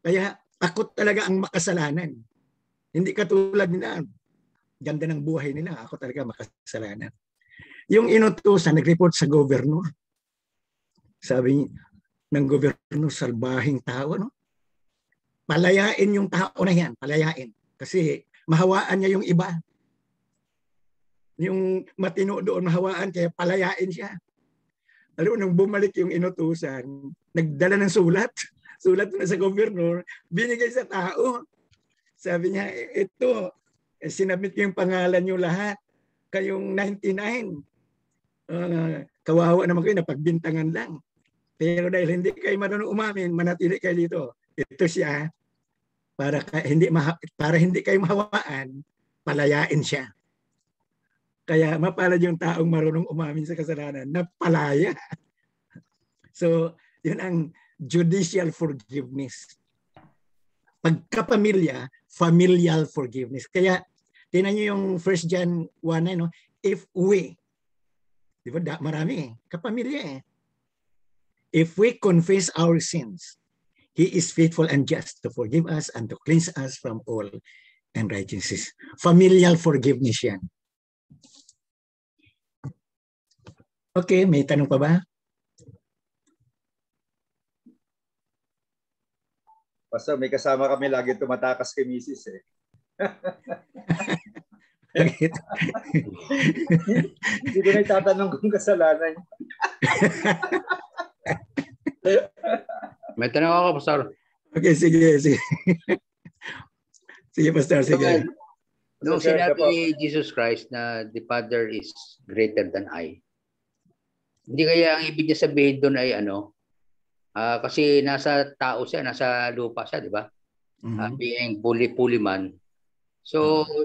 Kaya ako talaga ang makasalanan. Hindi katulad nila, ganda ng buhay nila, ako talaga makasalanan. Yung inutusan, nag-report sa governor. Sabi ng gobyerno, salbahing tao, no? Palayain yung tao na yan, palayain. Kasi mahawaan niya yung iba. Yung matino doon mahawaan, kaya palayain siya. Alam nung bumalik yung inutusan, nagdala ng sulat. Sulat na sa gobyernor, binigay sa tao. Sabi niya, ito, eh, sinabit ko yung pangalan niyo lahat. Kayong 99. Uh, kawawa naman kayo, napagbintangan lang. Pero dahil hindi kayo marunong umamin, manatili kayo dito. Ito siya para hindi para hindi kayo mahawaan, palayain siya. Kaya mapalad yung taong marunong umamin sa kasalanan na palaya. So, yun ang judicial forgiveness. Pagkapamilya, familial forgiveness. Kaya, tinan nyo yung 1 John 1, no? if we, di ba, marami eh, kapamilya eh if we confess our sins, He is faithful and just to forgive us and to cleanse us from all unrighteousness. Familial forgiveness yan. Okay, may tanong pa ba? Basta may kasama kami lagi tumatakas kay Mrs. eh. Hindi ko na itatanong kung kasalanan. May tanong ako, Pastor. Okay, sige, sige. sige, Pastor, sige. Nung sinabi ni Jesus Christ na the Father is greater than I, hindi kaya ang ibig niya sabihin doon ay ano, uh, kasi nasa tao siya, nasa lupa siya, di ba? Mm-hmm. Uh, being fully, fully man. So, mm-hmm.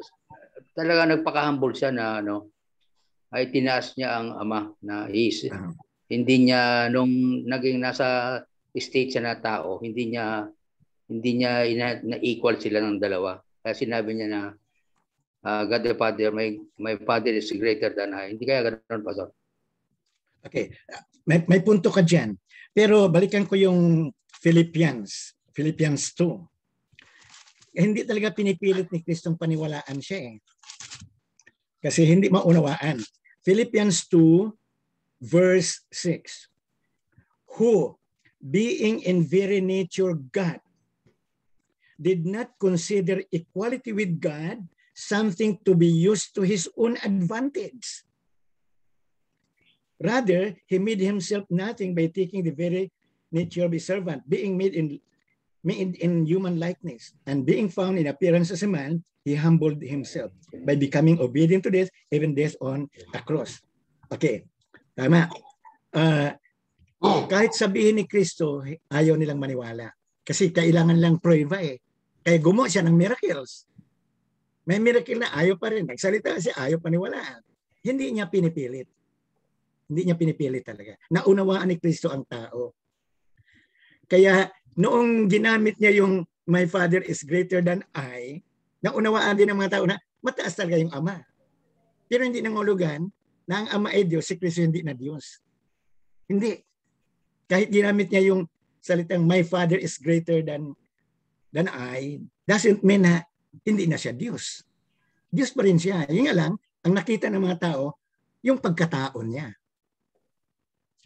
talaga nagpaka-humble siya na ano, ay tinaas niya ang ama na he is, uh-huh hindi niya nung naging nasa state siya na tao, hindi niya hindi niya ina, na equal sila ng dalawa. Kaya sinabi niya na uh, God the Father, my my Father is greater than I. Hindi kaya ganoon, Pastor? Okay. May, may punto ka diyan. Pero balikan ko yung Philippians, Philippians 2. Eh, hindi talaga pinipilit ni Kristong paniwalaan siya eh. Kasi hindi maunawaan. Philippians 2 verse 6. Who, being in very nature God, did not consider equality with God something to be used to his own advantage. Rather, he made himself nothing by taking the very nature of a servant, being made in made in human likeness, and being found in appearance as a man, he humbled himself by becoming obedient to death, even death on a cross. Okay, Tama. Uh, kahit sabihin ni Kristo, ayaw nilang maniwala. Kasi kailangan lang prueba eh. Kaya gumawa siya ng miracles. May miracle na ayaw pa rin. Nagsalita kasi ayaw paniwalaan. Hindi niya pinipilit. Hindi niya pinipilit talaga. Naunawaan ni Kristo ang tao. Kaya noong ginamit niya yung my father is greater than I, naunawaan din ng mga tao na mataas talaga yung ama. Pero hindi nangulugan na ang Ama ay Diyos, si Kristo hindi na Diyos. Hindi. Kahit ginamit niya yung salitang my Father is greater than than I, doesn't mean na hindi na siya Diyos. Diyos pa rin siya. Yung nga lang, ang nakita ng mga tao, yung pagkataon niya.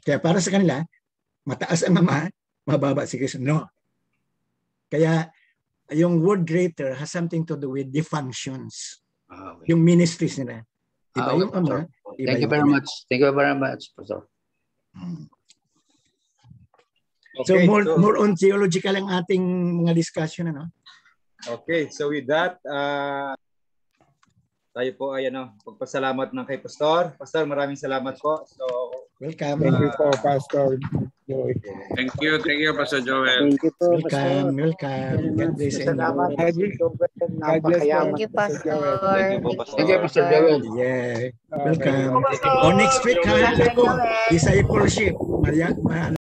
Kaya para sa kanila, mataas ang Ama, mababa si Kristo. No. Kaya yung word greater has something to do with the functions, Ah, okay. yung ministries nila. Iba Ah, yung Ama. Iba Thank you very much. Thank you very much, Pastor. So Okay, more so- more on theological ang ating mga discussion ano. Okay, so with that, uh, tayo po ay ano, pagpasalamat ng kay Pastor. Pastor, maraming salamat po. So, Welcome. Thank you po, Pastor Joey. Thank you, thank you, Pastor Joel. Thank you po, Welcome, welcome. God bless you. Salamat Sir Joel. Napakayaman Thank you. Pastor. Thank you Pastor. Thank you, Pastor Joel. Yeah. Okay. Welcome. Oh, next week ha, discipleship. Maria, ma-